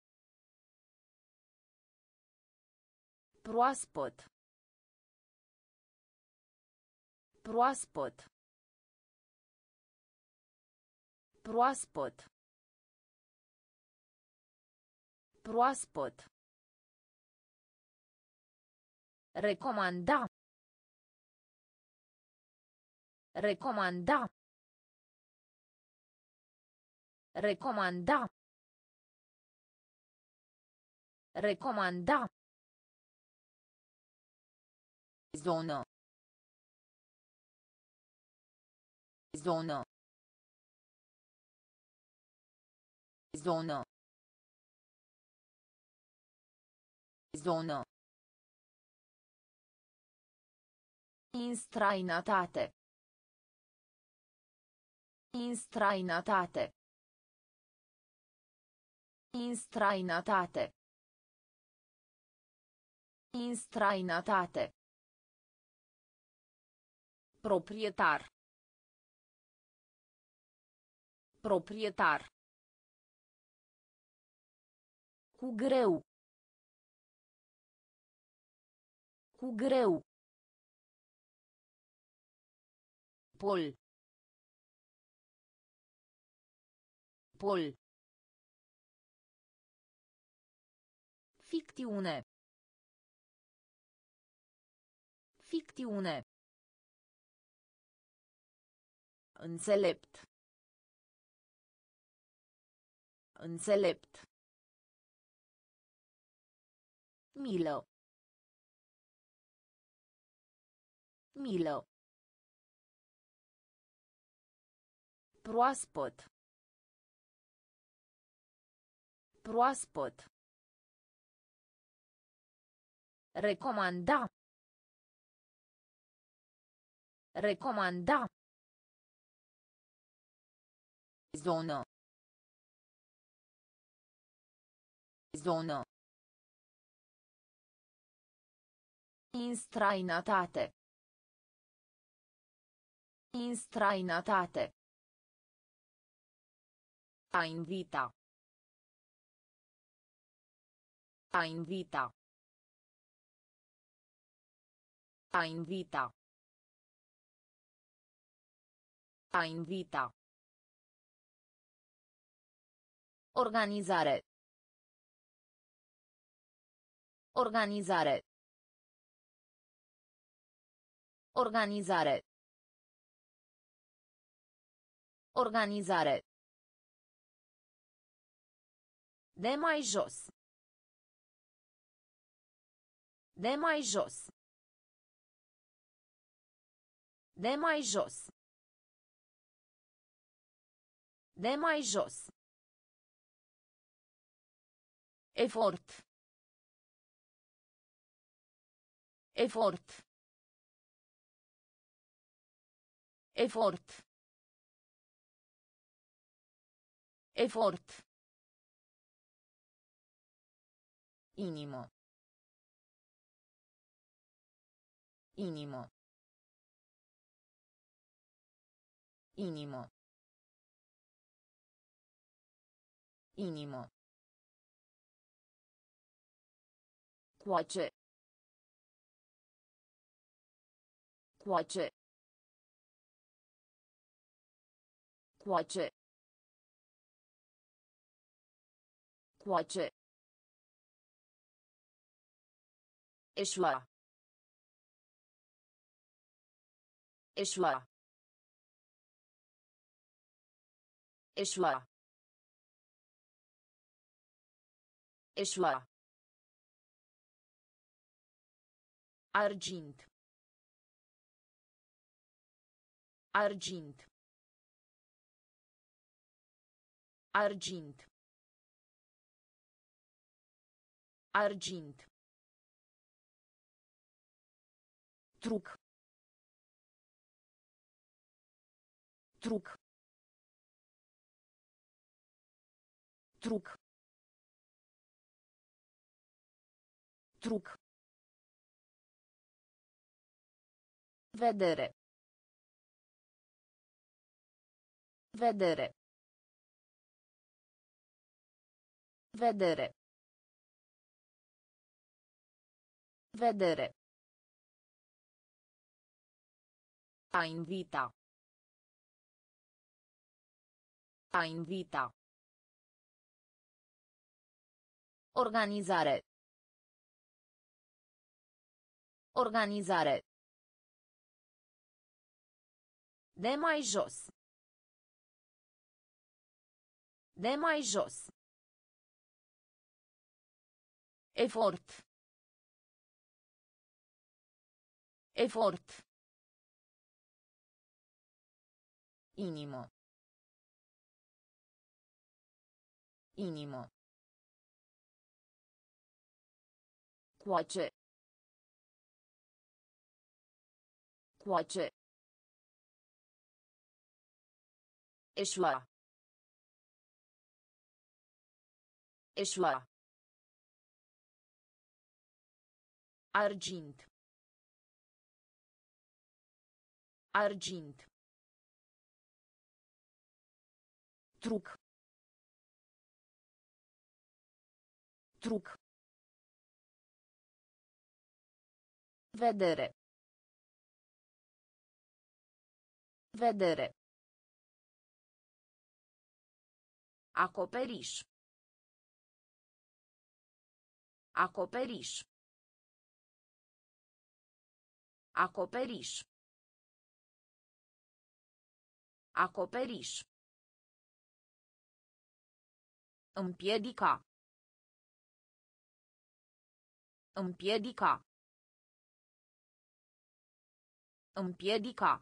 Proaspăt. Proaspăt. Proaspăt. Proaspăt. Recomanda. Recomanda. Recomanda. Recomanda. Zonă. Zonă. Zonă. Zonă. Instrainatate. Instrainatate. Instrainatate. Instrainatate. Proprietar. Proprietar. Cu greu. Cu greu. Pol. Pol. Ficțiune. Ficțiune. Înțelept. Înțelept. Milă. Milă. Proaspăt. Proaspăt. Recomanda. Recomanda. Zonă. Zonă. Instrainatate. Instrainatate. A invita. A invita. A invita. A invita. Organizare. Organizare. Organizare. Organizare. De mai jos. De mai jos. De mai jos. De mai jos. Effort. Effort. Effort. Effort. Inimo. Inimo. Inimo. Inimo. Coace. Coace. Coace. Coace. Eșua. Eșua. Eșua. Eșua. Argint. Argint. Argint. Argint. Truc. Truc. Truc. Truc. Vedere. Vedere. Vedere. Vedere. A invita. A invita. Organizare. Organizare. De mai jos. De mai jos. Efort. Efort. Inimo. Inimo. Coace. Coace. Eșua. Eșua. Argint. Argint. Truc. Truc. Vedere. Vedere. Acoperiș. Acoperiș. Acoperiș. Acoperiș. Împiedica. Împiedica. Împiedica.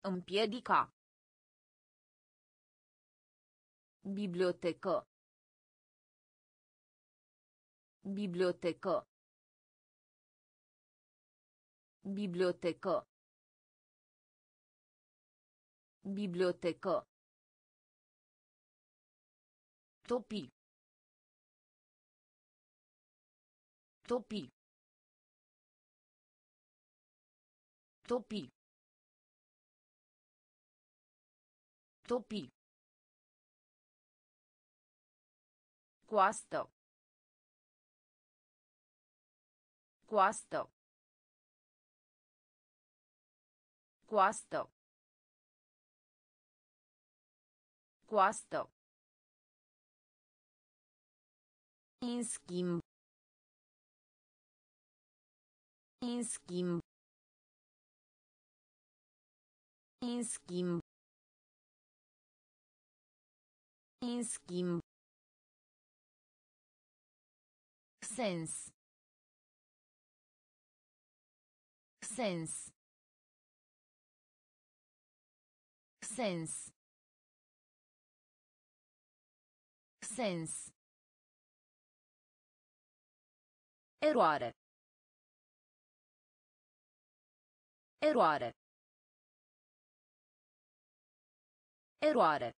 Împiedica. Bibliotecă. Bibliotecă. Bibliotecă. Bibliotecă. Topi. Topi. Topi. Topi. Coastă. Coastă. Coastă. Coastă. În schimb. În schimb. În schimb. În schimb. sense. Sense. Sense. Sense. Eroare eroare eroare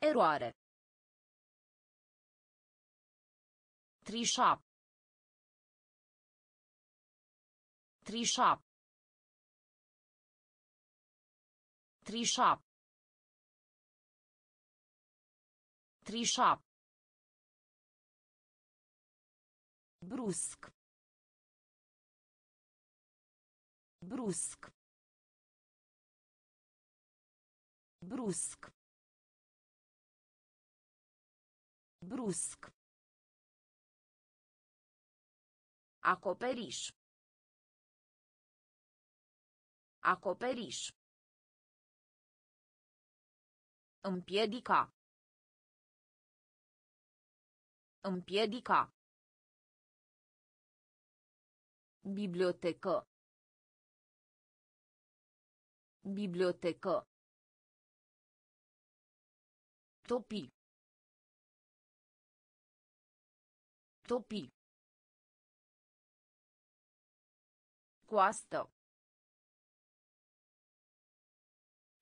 eroare Trișa. Trișa. Trișa. Trișa. brusc brusc brusc brusc acoperiș acoperiș împiedica împiedica Bibliotecă. Bibliotecă. Topi. Topi. Coastă.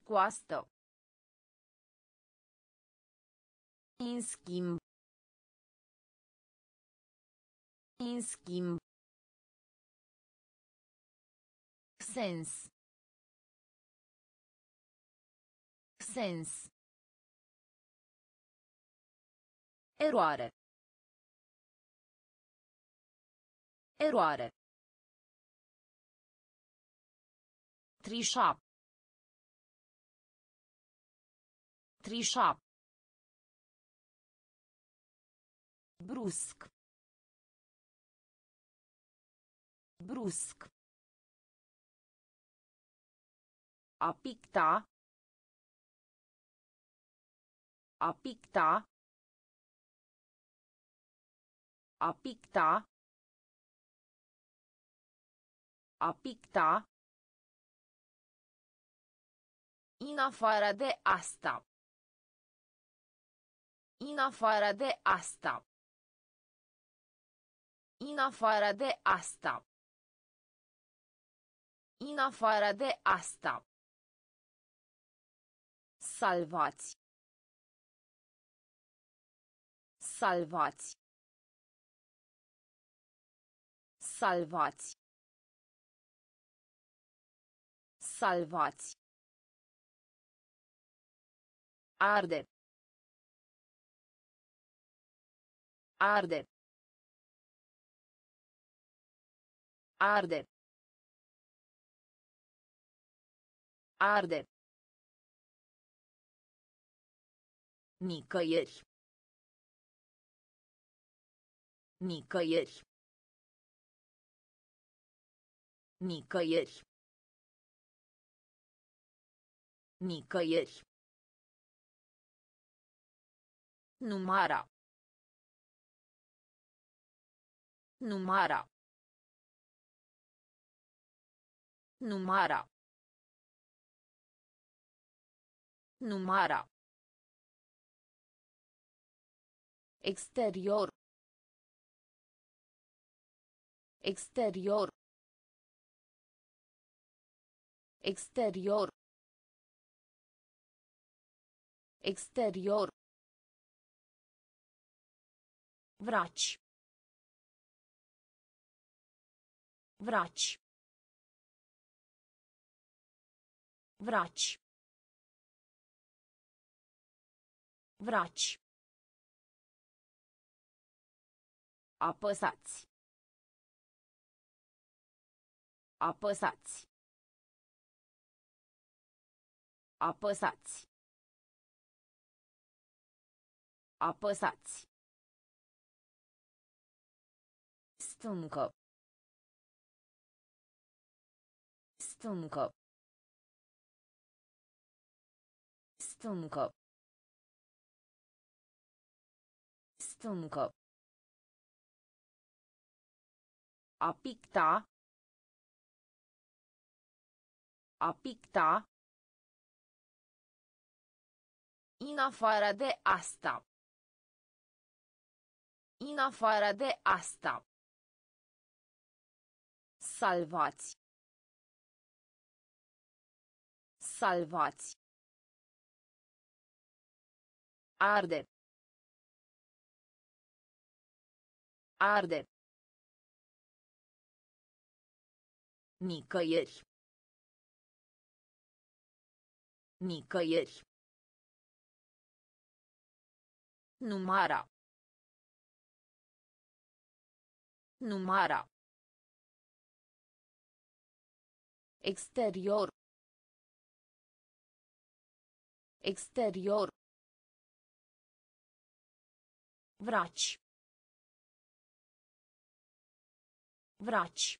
Coastă. În schimb. În schimb. Sens. Sens. Eroare. Eroare. Trișa. Trișa. Brusc. Brusc. A picta. A picta. A picta. A picta. În afară de asta. În afară de asta. În afară de asta. În afară de asta. Salvați. Salvați. Salvați. Salvați. Arde. Arde. Arde. Arde. Nicăieri. Nicăieri. Nicăieri. Nicăieri. Numara. Numara. Numara. Numara. Exterior. Exterior. Exterior. Exterior. Vraci. Vraci. Vraci. Vraci. Apăsați. Apăsați. Apăsați. Apăsați. Stâncă. Stâncă. Stâncă. Stâncă. A picta. A picta. În afară de asta. În afară de asta. Salvați. Salvați. Arde. Arde. Nicăieri. Nicăieri. Numara. Numara. Exterior. Exterior. Vraci. Vraci.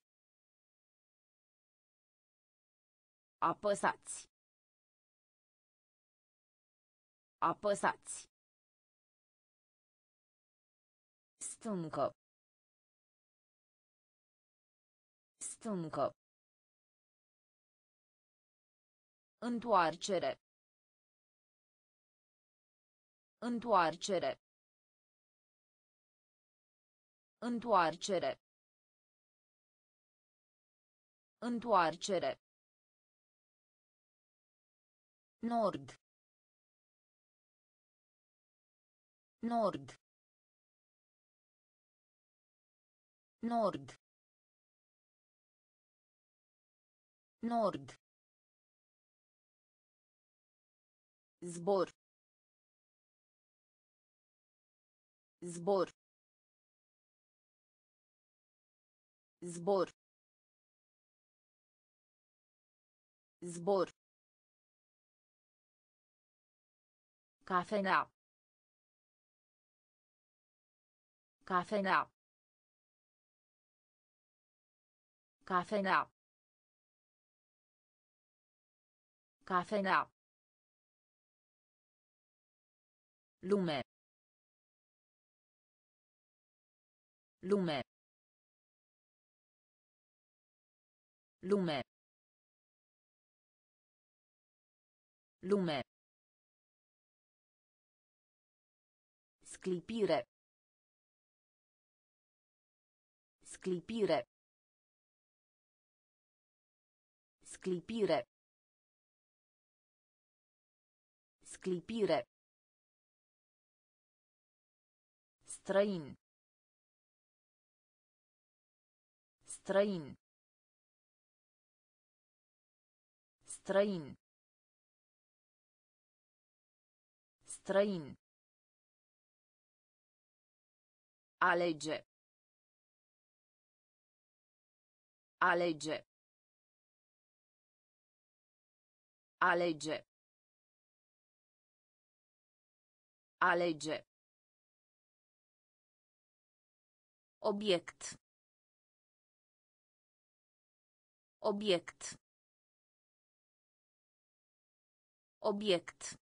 Apăsați. Apăsați. Stâncă. Stâncă. Întoarcere. Întoarcere. Întoarcere. Întoarcere. Nord. Nord. Nord. Nord. Zbor. Zbor. Zbor. Zbor. Cafenea. Cafenea. Cafenea. Cafenea. Lume. Lume. Lume. Lume. Sclipire. Sclipire. Sclipire. Sclipire. Străin. Străin. Străin. Străin. Alege. Alege. Alege. Alege. Obiekt. Obiekt. Obiekt.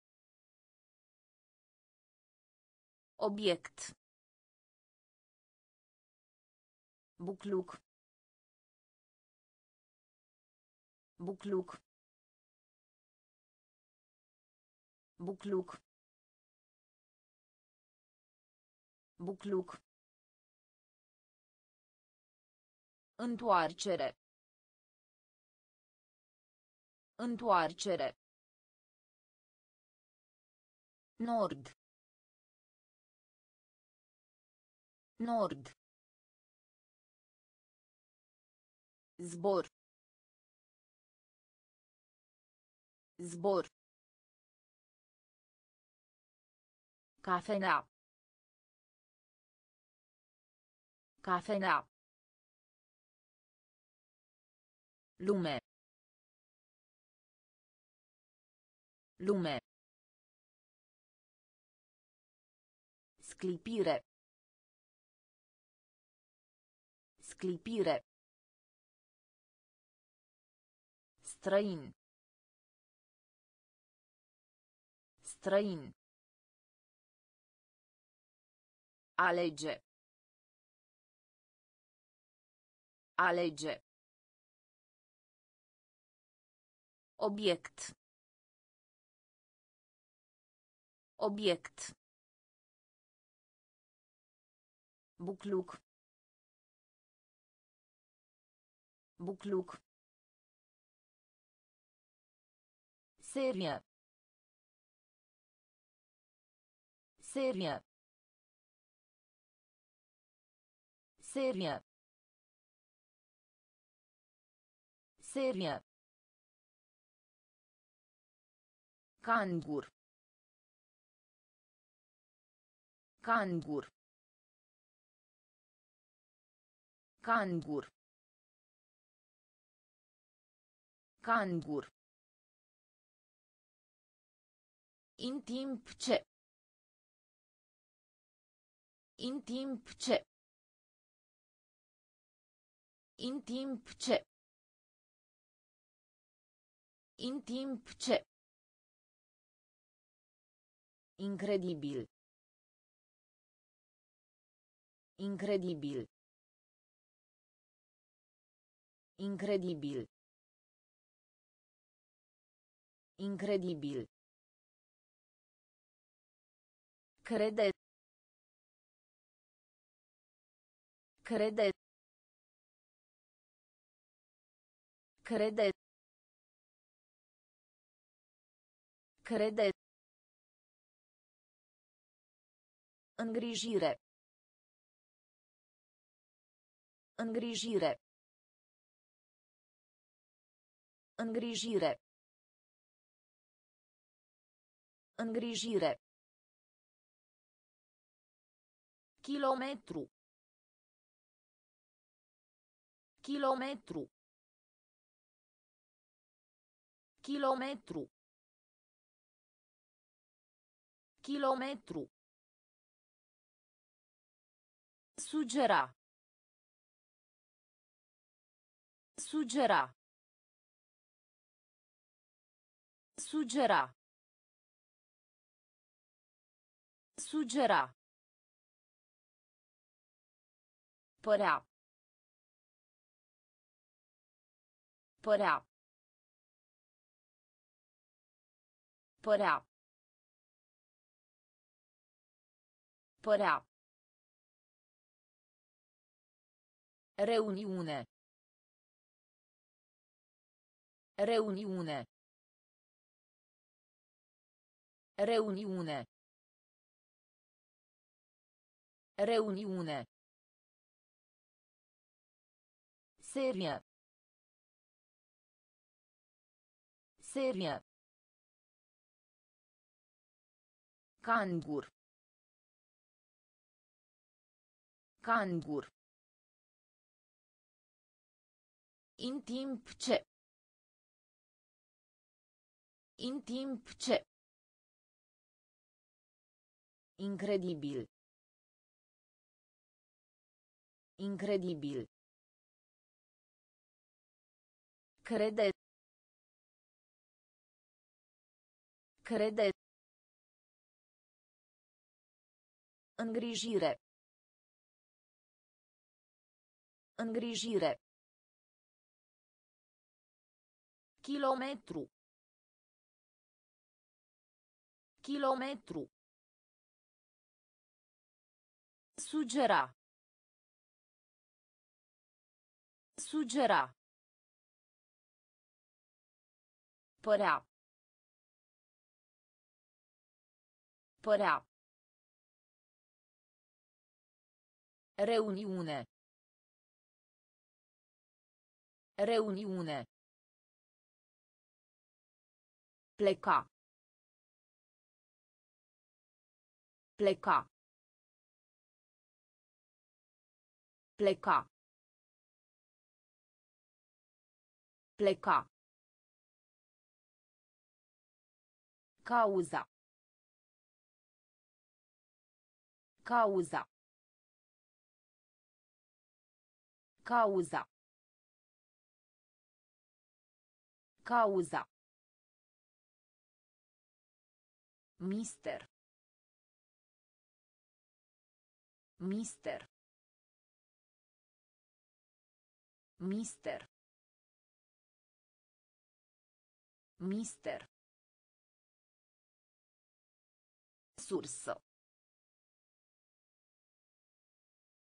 Obiekt. Bukluk. Bukluk. Bukluk. Bukluk. Întoarcere. Întoarcere. Nord. Nord. Zbor. Zbor. Cafenea. Cafenea. Lume. Lume. Sclipire. Sclipire. Străin. Străin. Alege. Alege. Obiekt. Obiekt. Bukluk. Буклюк. Серия. Серия. Серия. Серия. Cangur. Cangur. Cangur. Cangur. In timp ce. In timp ce. In timp ce. In timp ce. Incredibil. Incredibil. Incredibil. Incredibil. Crede. Crede. Crede. Crede. Îngrijire. Îngrijire. Îngrijire. Îngrijire. Kilometru. Kilometru. Kilometru. Kilometru. Sugera. Sugera. Sugera. Sugera. Părea. Părea. Părea. Părea. Reuniune. Reuniune. Reuniune. Reuniune. Serie. Serie. Cangur. Cangur. În timp ce. În timp ce. Incredibil. Incredibil. Crede. Crede. Îngrijire. Îngrijire. Kilometru. Kilometru. Sugera. Sugera. Părea. Părea. Reuniune. Reuniune. Pleca. Pleca. Pleca. Pleca. Cauza. Cauza. Cauza. Cauza. Mister. Mister. Mister. Mister. Sursă.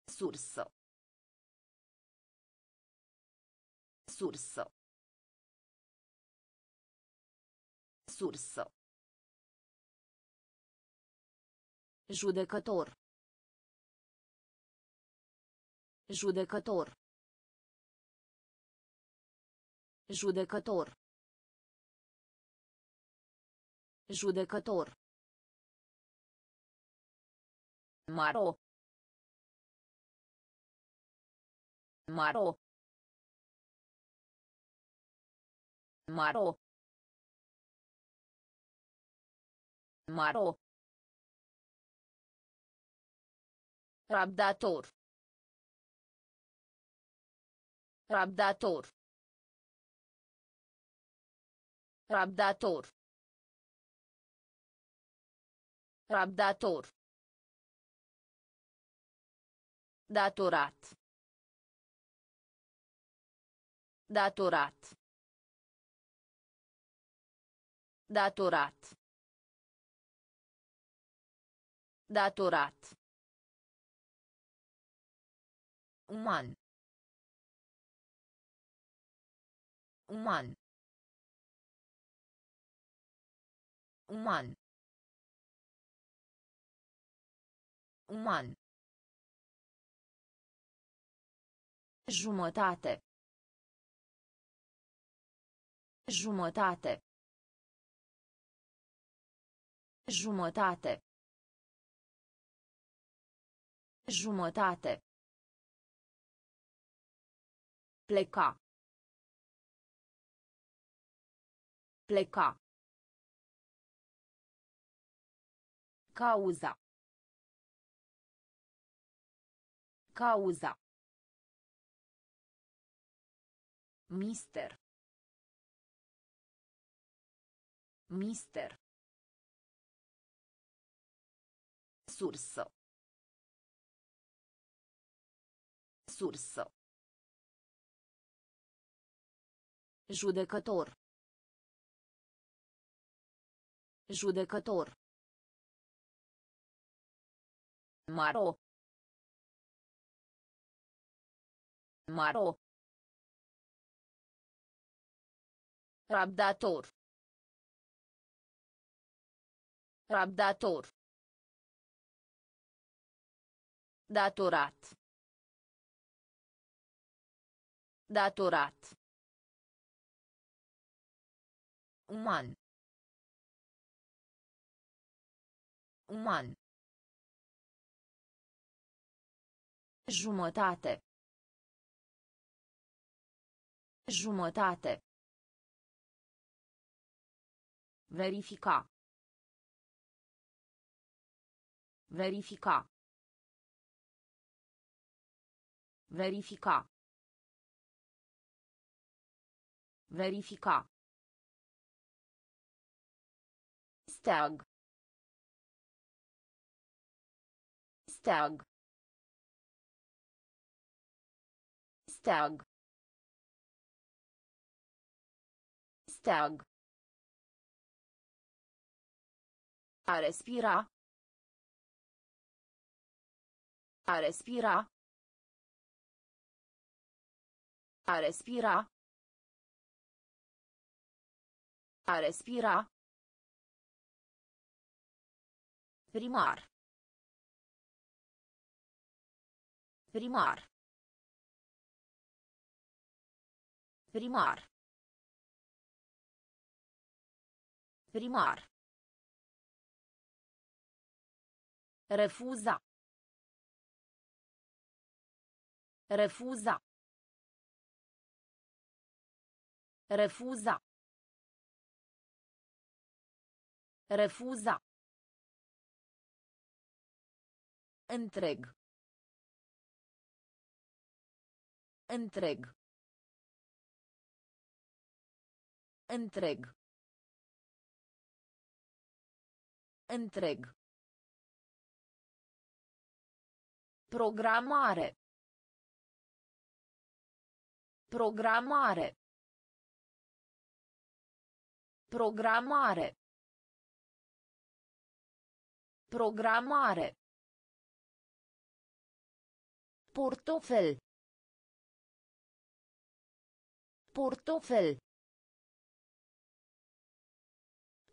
Sursă. Sursă. Sursă. Judecător. Judecător. Judecător. Judecător. Maro. Maro. Maro. Maro. Rabdator. Rabdator. Rabdator. Rabdator. Datorat. Datorat. Datorat. Datorat. Uman. Uman. Uman. Uman. Jumătate. Jumătate. Jumătate. Jumătate. Pleca. Pleca. Cauza. Cauza. Mister. Mister. Sursă. Sursă. Judecător. Judecător. Maro. Maro. Rabdator. Rabdator. Datorat. Datorat. Uman. Uman. Jumătate. Jumătate. Verifica. Verifica. Verifica. Verifica. Steag. Steag. Steag. Steag. A respira. A respira. A respira. A respira. Primar. Primar. Primar. Primar. Refuza. Refuza. Refuza. Refuza. Întreg. Întreg. Întreg. Întreg. Programare. Programare. Programare. Programare. Portofel. Portofel.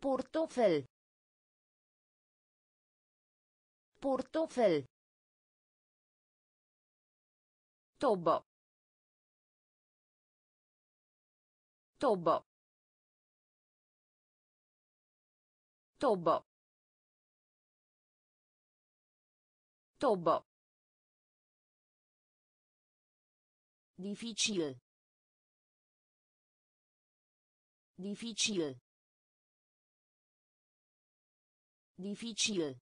Portofel. Portofel. Tobo. Tobo. Tobo. Tobo. Dificil. Dificil. Dificil.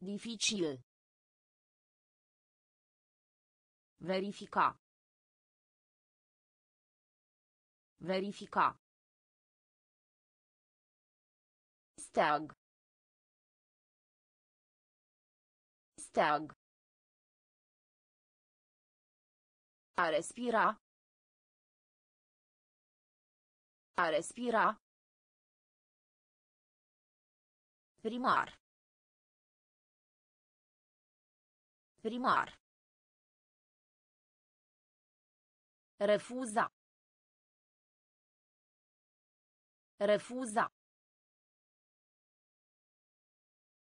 Dificil. Verifica. Verifica. Steag. Steag. A respira. A respira. Primar. Primar. Refuza. Refuza.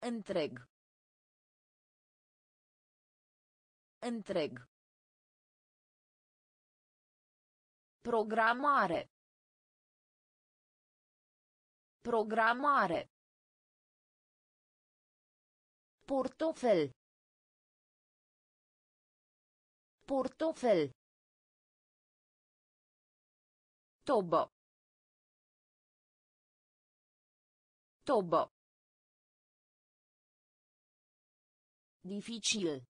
Întreg. Întreg. Programare. Programare. Portofel. Portofel. Tobo. Tobo. Dificil.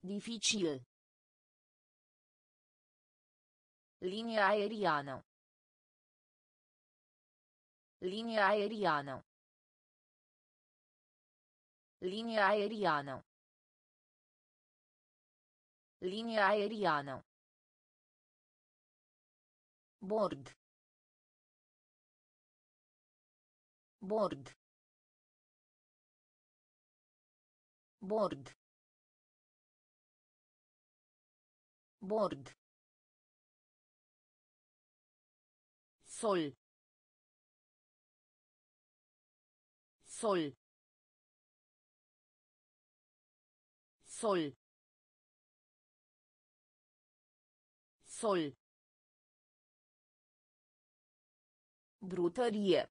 Dificil. Linia aeriană. Linia aeriană. Linia aeriană. Linia aeriană. Bord. Bord. Bord. Bord. Sol. Sol. Sol. Sol. Brutărie.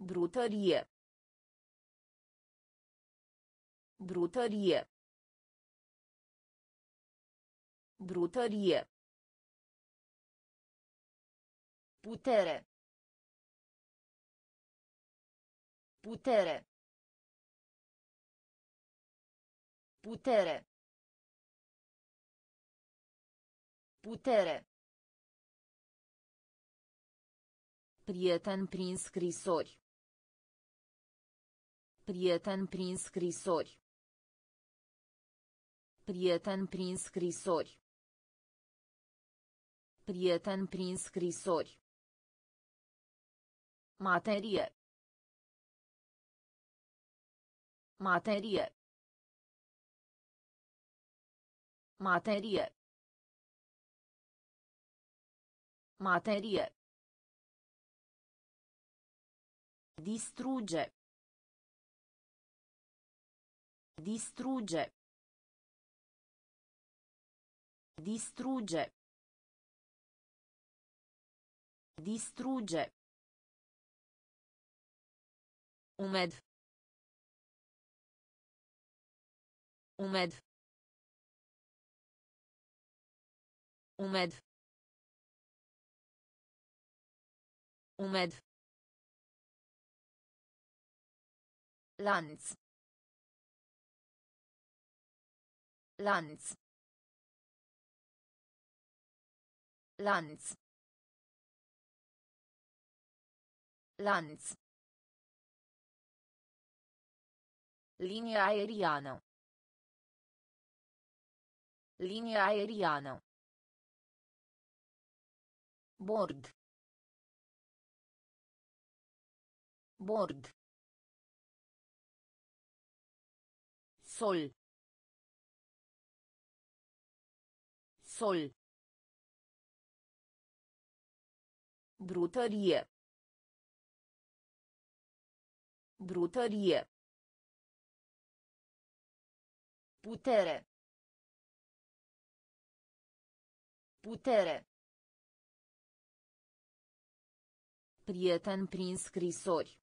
Brutărie. Brutărie. Brutărie. Putere. Putere. Putere. Putere. Prieten prin scrisori. Prieten prin scrisori. Prieten prin scrisori. Prieten prin scrisori. Materie. Materie. Materie. Materie. Distrugge. Distrugge. Distrugge. Distrugge. Umed. Umed. Umed. Umed. Lanț. Lanț. Lanț. Lanț. Linia aeriană. Linia aeriană. Bord. Bord. Sol. Sol. Brutărie. Brutărie. Putere. Putere. Prieten prin scrisori.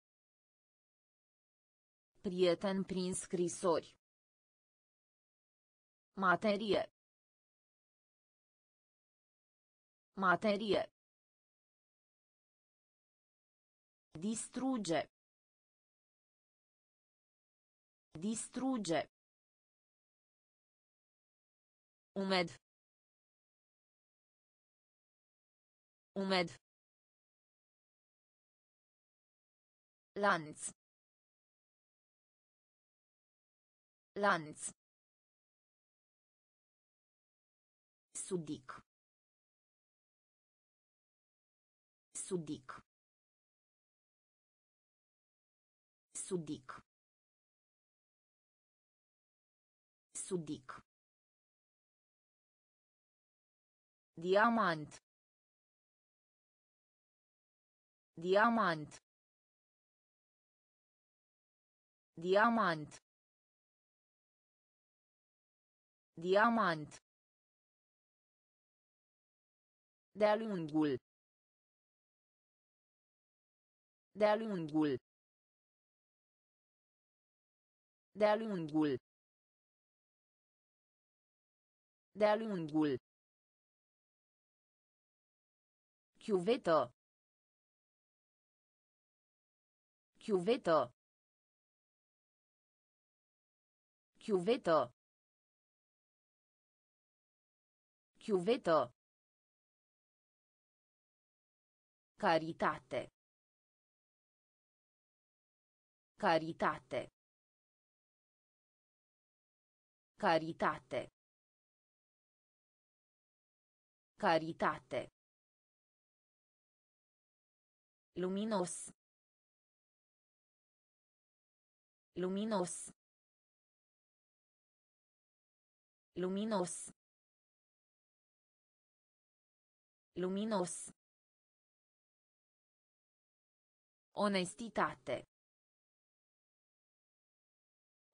Prieten prin scrisori. Materie. Materie. Distrugge. Distrugge. Umed. Umed. Lanț. Lanț. Sudic. Sudic. Sudic. Sudic. Diamant. Diamant. Diamant. Diamant. De-a lungul. De-a lungul. De-a lungul. De-a lungul. Chiuvetă. Chiuvetă. Chiuvetă. Chiuvetă. Caritate. Caritate. Caritate. Caritate. Luminos. Luminos. Luminos. Luminos. Onestitate.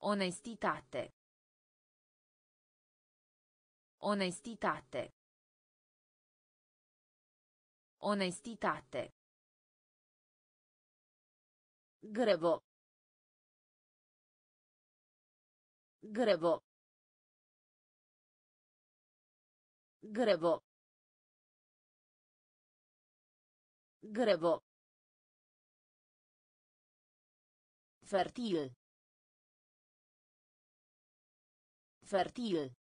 Onestitate. Onestitate. Onestitate. Grevo. Grevo. Grevo. Grevo. Fertil. Fertil.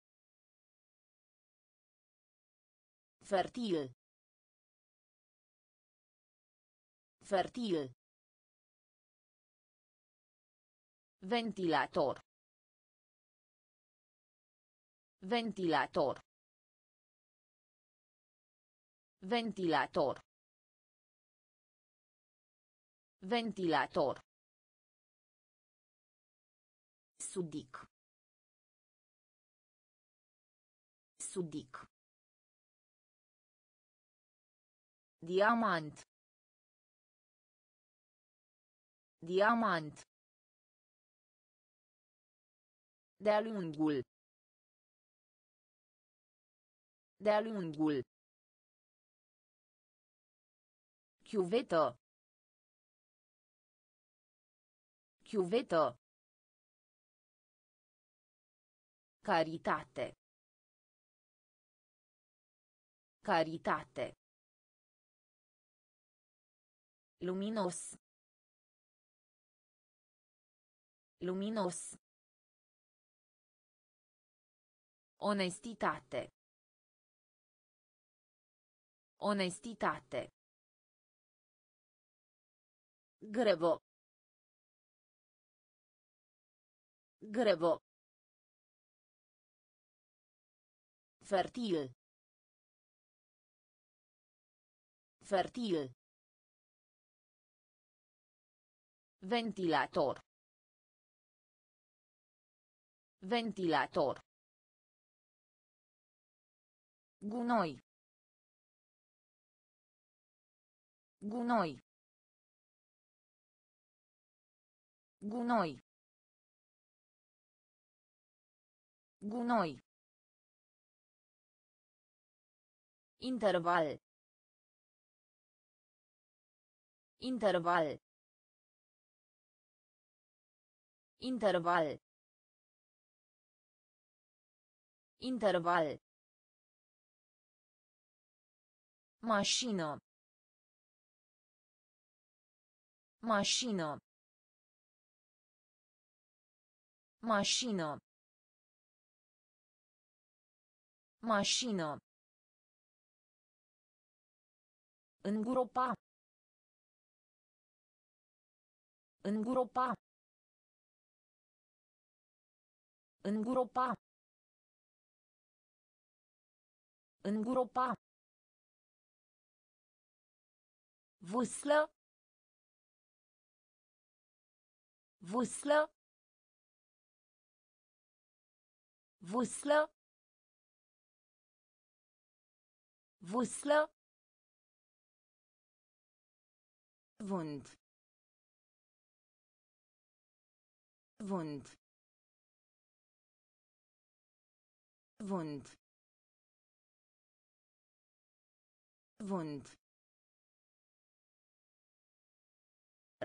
Fertil. Fertil. Ventilator. Ventilator. Ventilator. Ventilator. Sudic. Sudic. Diamant. Diamant. De-a lungul. De-a lungul. Chiuvetă. Chiuvetă. Caritate. Caritate. Luminos. Luminos. Onestitate. Onestitate. Grevo. Grevo. Fertil. Fertil. Ventilator. Ventilator. Gunoi. Gunoi. Gunoi. Gunoi. Interval. Interval. Interval. Interval. Mașină. Mașină. Mașină. Mașină. Îngropa. Îngropa. Îngropa. Îngropa. Vâslă. Vâslă. Vâslă. Vâslă. Vânt. Vânt. Vânt. Vânt.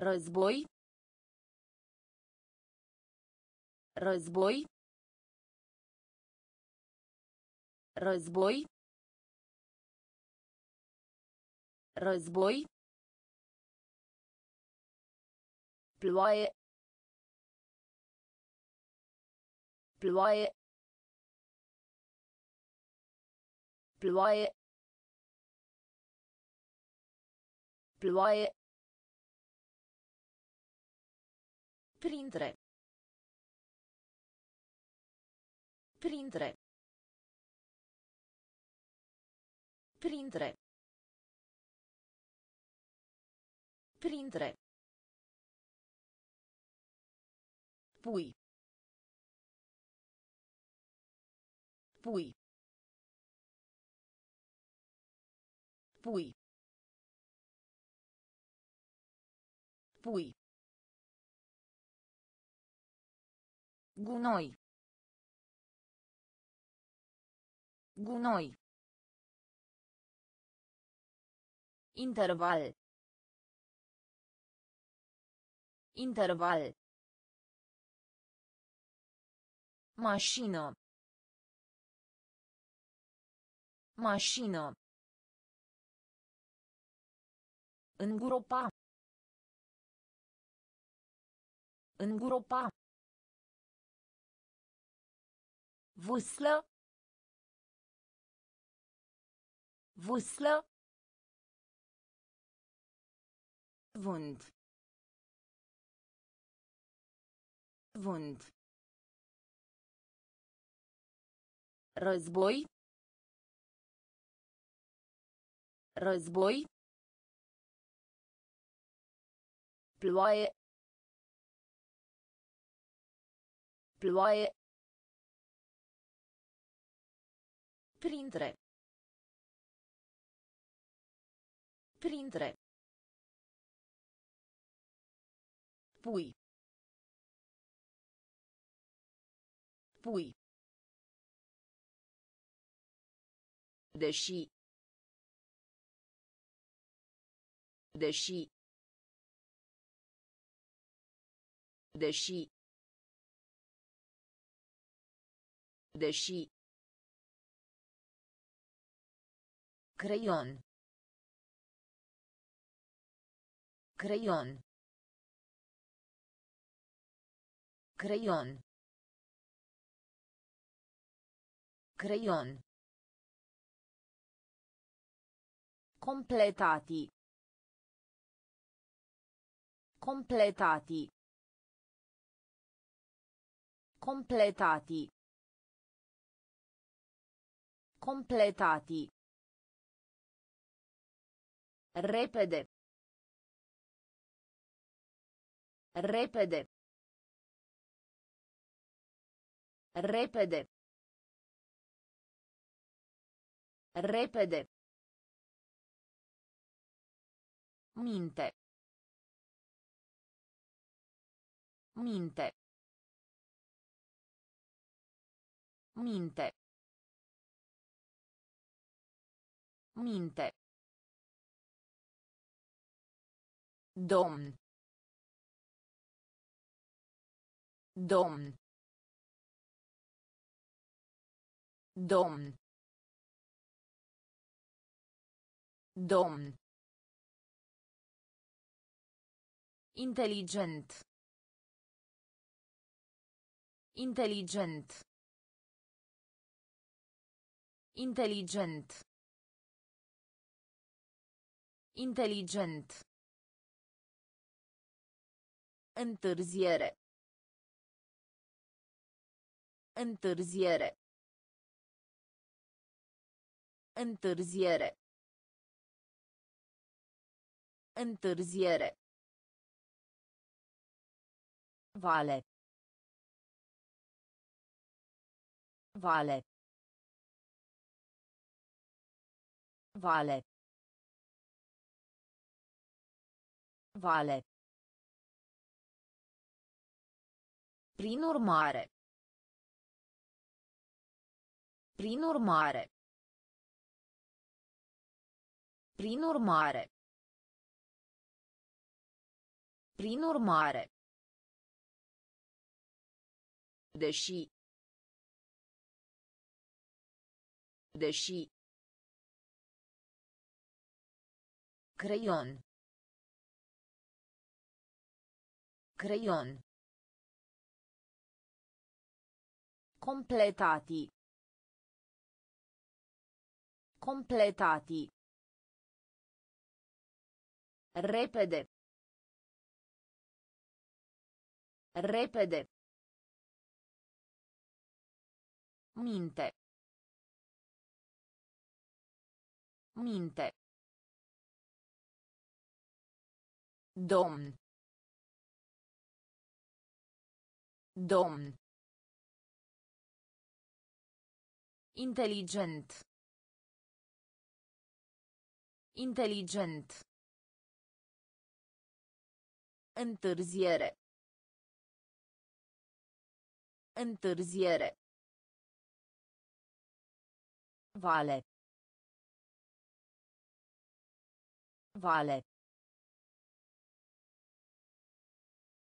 Război. Război. Război. Război. Ploaie. Ploaie. Ploaie. Ploaie. Printre. Printre. Printre. Printre. Pui. Pui. Pui. Pui. Gunoi. Gunoi. Interval. Interval. Mașină. Mașină. Îngropa. Îngropa. Vâslă. Vâslă. Vânt. Vânt. Război. Război. Ploaie. Ploaie. Printre. Printre. Pui. Pui. Deși. Deși. Deși. Deși. Creion. Creion. Creion. Creion. Completati. Completati. Completati. Completati. Repede. Repede. Repede. Repede. Minte. Minte. Minte. Minte. Domn. Domn. Domn. Domn. Inteligent. Inteligent. Inteligent. Inteligent. Întârziere. Întârziere. Întârziere. Întârziere. Vale. Vale. Vale. Vale. Prin urmare. Prin urmare. Prin urmare. Prin urmare. Deși. Deși. Creion. Creion. Completati. Completati. Repede. Repede. Minte. Minte. Domn. Domn. Inteligent. Inteligent. Întârziere. Întârziere. Vale. Vale.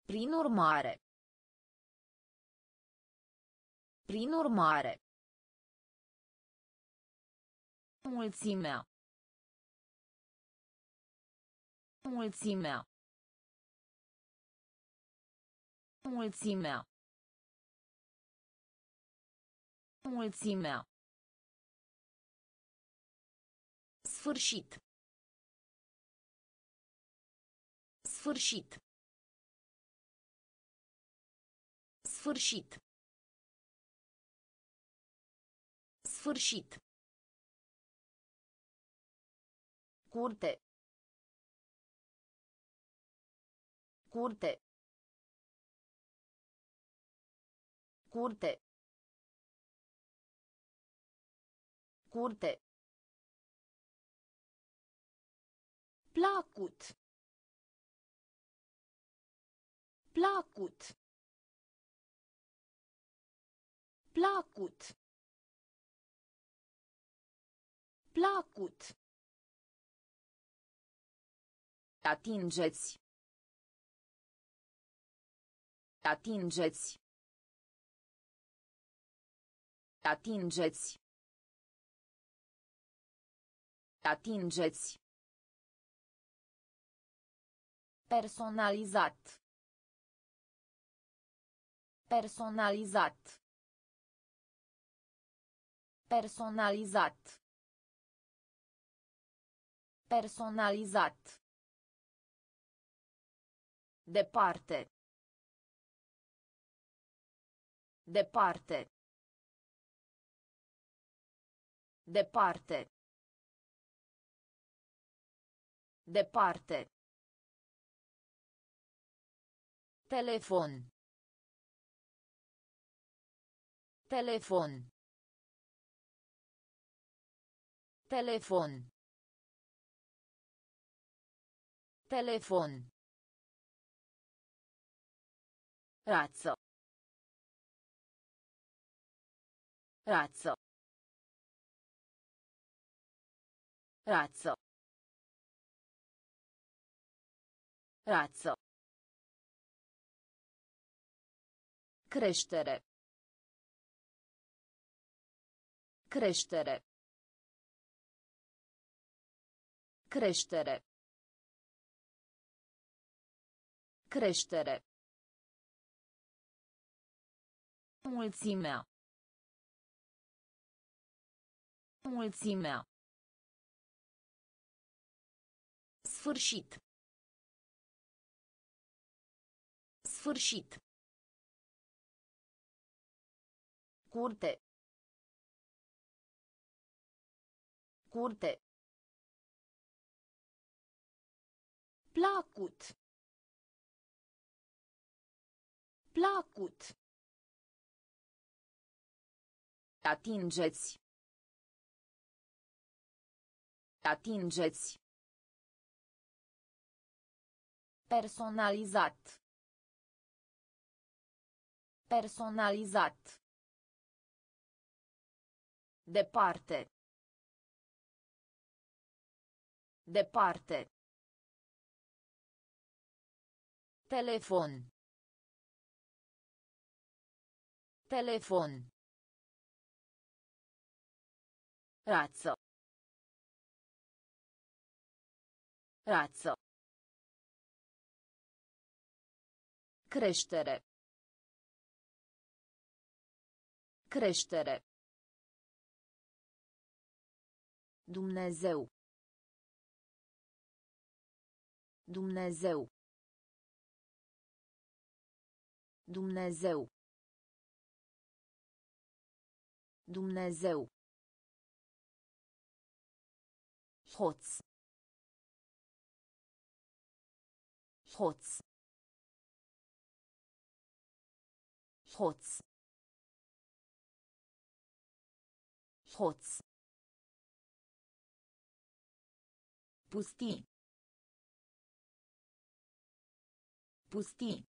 Prin urmare. Prin urmare. Mulțimea. Mulțimea. Mulțimea. Mulțimea. Sfârșit. Sfârșit. Sfârșit. Sfârșit. Curte. Curte. Curte. Curte. Placut. Placut. Placut. Placut. Atingeți. Atingeți. Atingeți. Atingeți. Personalizat. Personalizat. Personalizat. Personalizat. Departe. Departe. Departe. Departe. Telefon. Telefon. Telefon. Telefon. Razzo. Razzo. Razzo. Razzo. Creștere. Creștere. Creștere. Creștere. Mulțimea. Mulțimea. Sfârșit. Sfârșit. Curte. Scurte. Placut. Placut. Atingeți. Atingeți. Personalizat. Personalizat. Departe. Departe. Telefon. Telefon. Razzo. Razzo. Creștere. Creștere. Dumnezeu. Dumnezeu. Dumnezeu. Dumnezeu. Hoț. Hoț. Hoț. Hoț. Pusti. Pusti.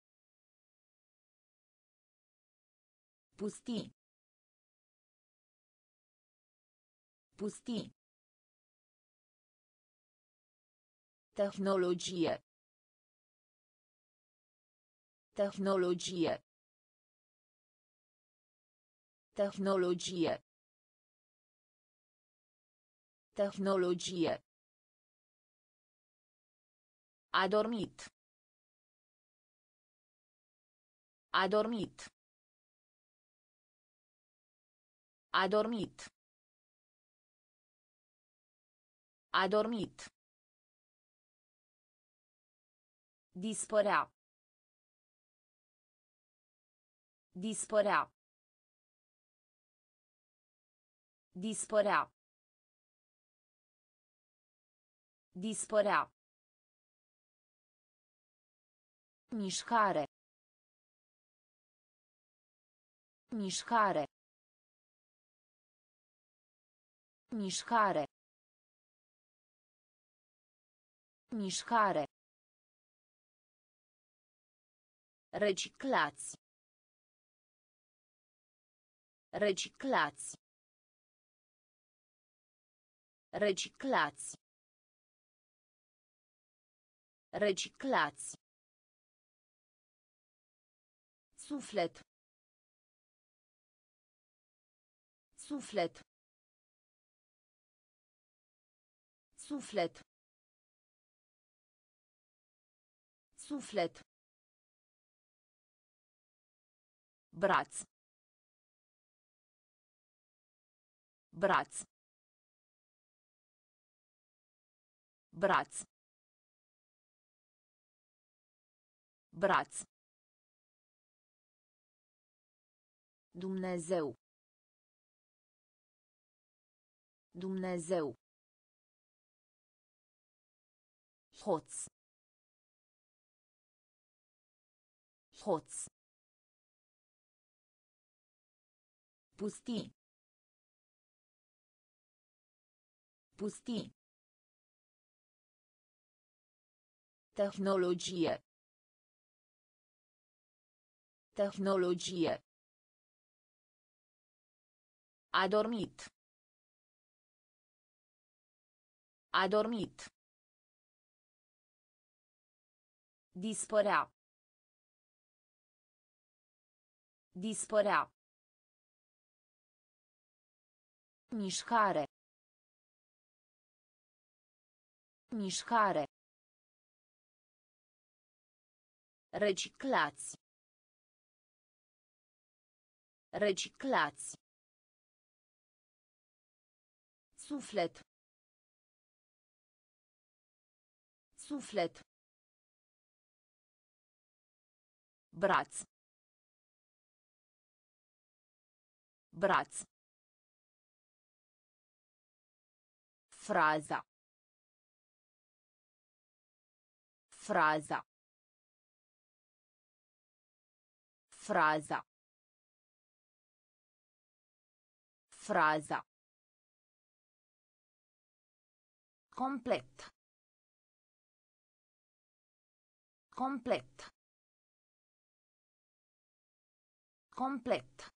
Pusti. Pusti. Technologie. Technologie. Technologie. Technologie. A dormit. A dormit. A dormit. A dormit. Dispărea. Dispărea. Dispărea. Dispărea. Mișcare. Mișcare. Mișcare. Mișcare. Reciclați. Reciclați. Reciclați. Reciclați. Suflet. Suflet. Suflet. Suflet. Braț. Braț. Braț. Braț. Dumnezeu. Dumnezeu. Hoț. Hoț. Pusti. Pusti. Technologie. Technologie. A dormit. A dormit. Dispărea. Dispărea. Mișcare. Mișcare. Reciclați. Reciclați. Suflet. Suflet. Braț. Braț. Fraza. Fraza. Fraza. Fraza. Complet. Complet. Complet.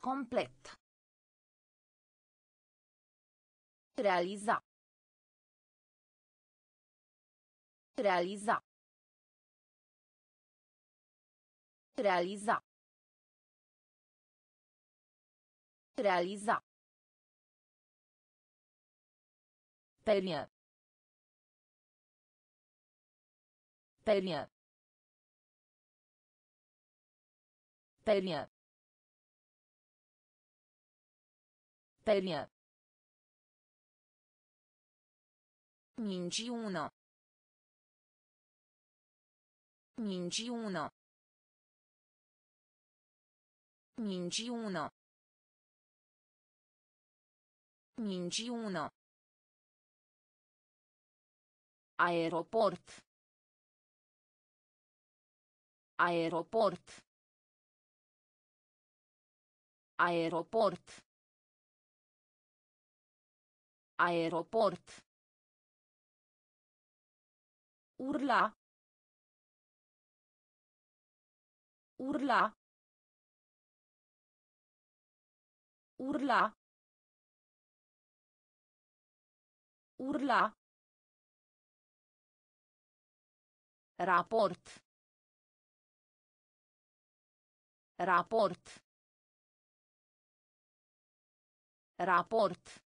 Complet. Realiza. Realiza. Realiza. Realiza. Perie. Perie. Perie. Perie. Minciună. Minciună. Minciună. Minciună. Aeroport. Aeroport. Aeroport. Aeroport. Urla. Urla. Urla. Urla. Raport. Raport. Raport.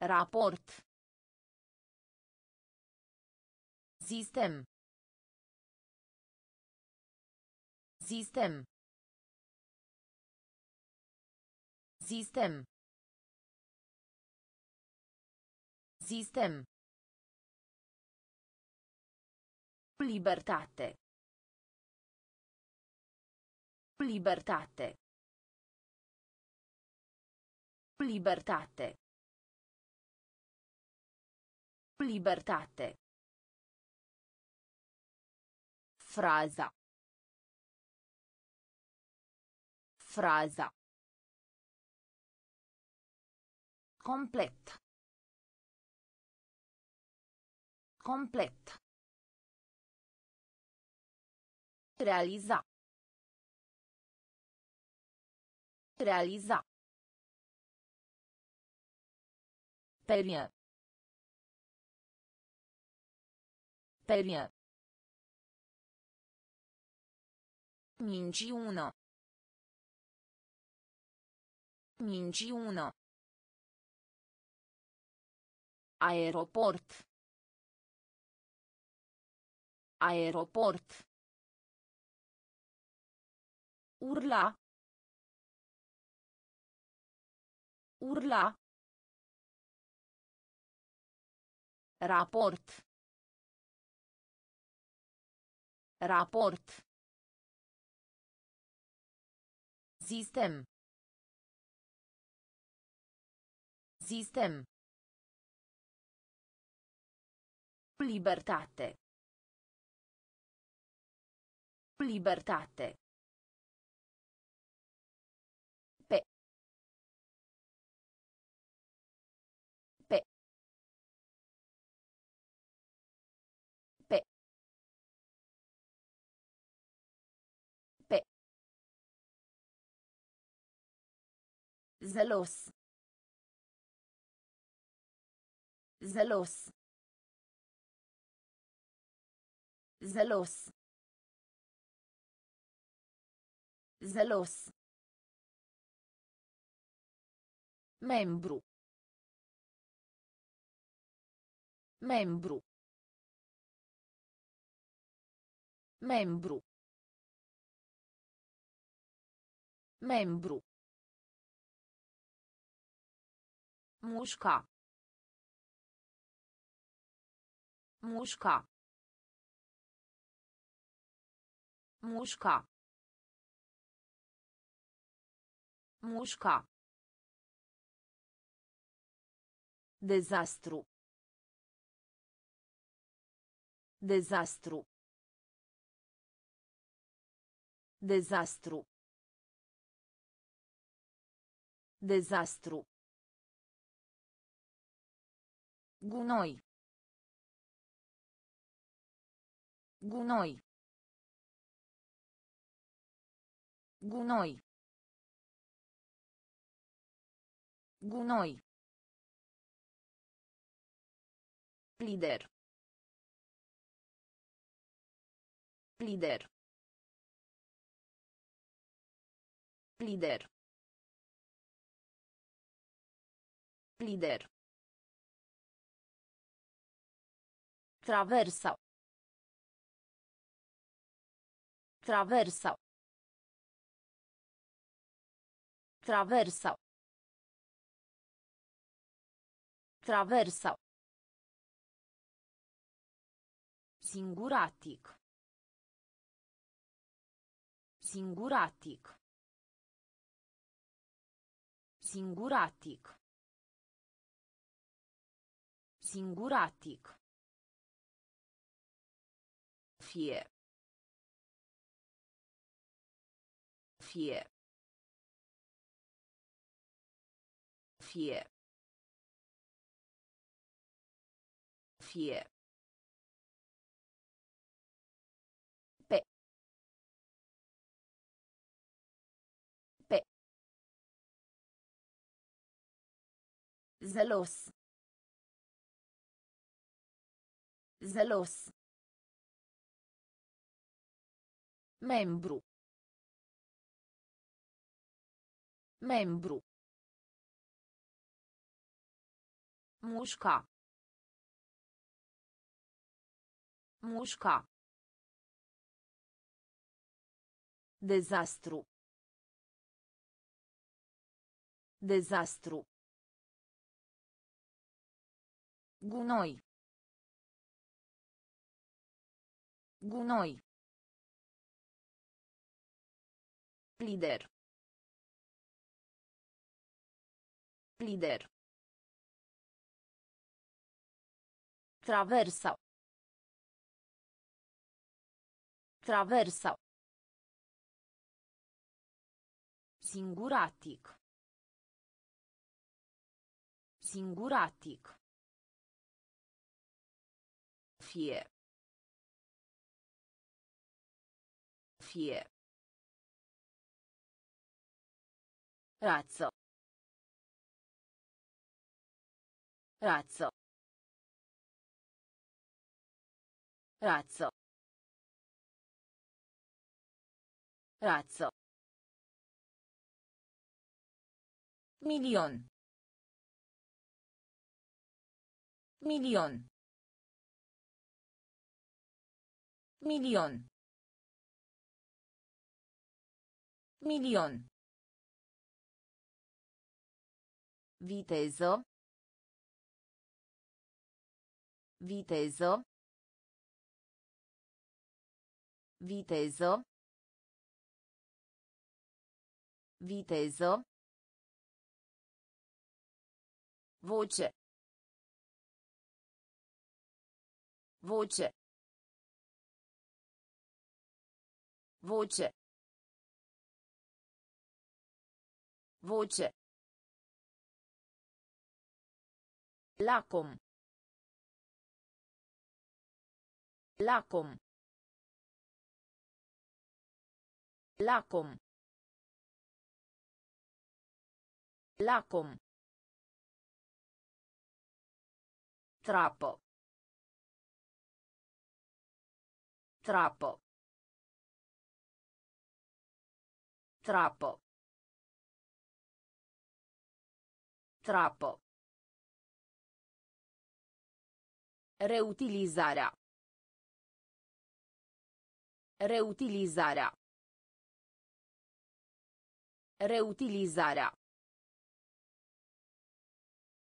Raport. Sistem. Sistem. Sistem. Sistem. Libertate. Libertate. Libertate. Libertate. Fraza. Fraza. Complet. Complet. Realiza. Realiza. Perie. Perie. Minciună. Minciună. Aeroport. Aeroport. Urla. Urla. Raport. Raport. Sistem. Sistem. Libertate. Libertate. Zalos. Zalos. Zalos. Zalos. Membru. Membru. Membru. Membru. Mușca. Mușca. Mușca. Mușca. Dezastru. Dezastru. Dezastru. Dezastru. Gunoi. Gunoi. Gunoi. Gunoi. Lider. Lider. Lider. Lider. Traversa. Traversa. Traversa. Traversa. Singuratic. Singuratic. Singuratic. Singuratic. Fie. Fie. Fie. Fie. Zelos. Zelos. Membru. Membru. Mușca. Mușca. Dezastru. Dezastru. Gunoi. Gunoi. Lider. Lider. Traversa. Traversa. Singuratic. Singuratic. Fie. Fie. Razzo. Razzo. Razzo. Razzo. Milion. Milion. Milion. Milion. Vitezo. Vitezo. Vitezo. Vitezo. Voce. Voce. Voce. Voce. Lacom. Lacom. Lacom. Lacom. Trappo. Trappo. Trappo. Trappo. Reutilizarea. Reutilizarea. Reutilizarea.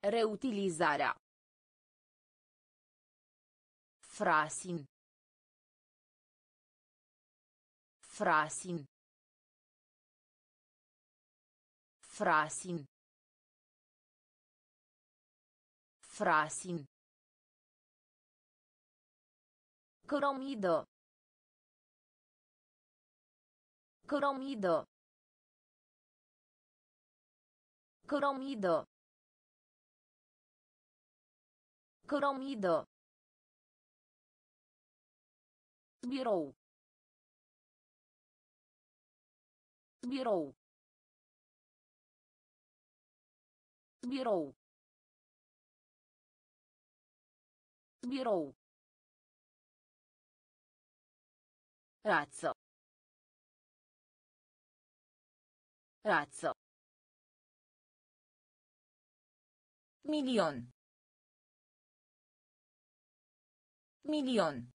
Reutilizarea. Frasin. Frasin. Frasin. Frasin. Cromidă. Cromidă. Cromidă. Cromidă. Birou. Birou. Birou. Birou. Razzo. Razzo. Milion. Milion.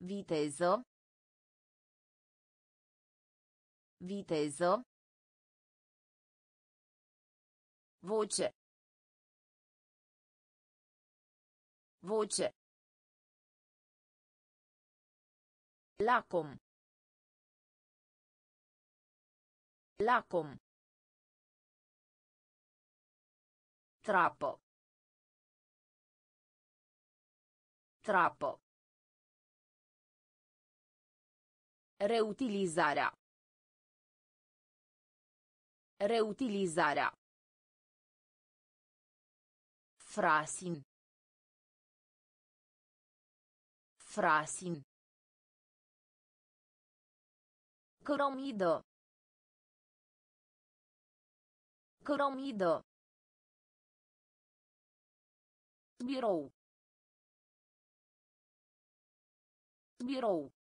Viteză. Viteză. Voce. Voce. Lacom. Lacom. Trappo. Trappo. Reutilizarea. Reutilizarea. Frasin. Frasin. Cromidă. Cromidă. Birou. Birou.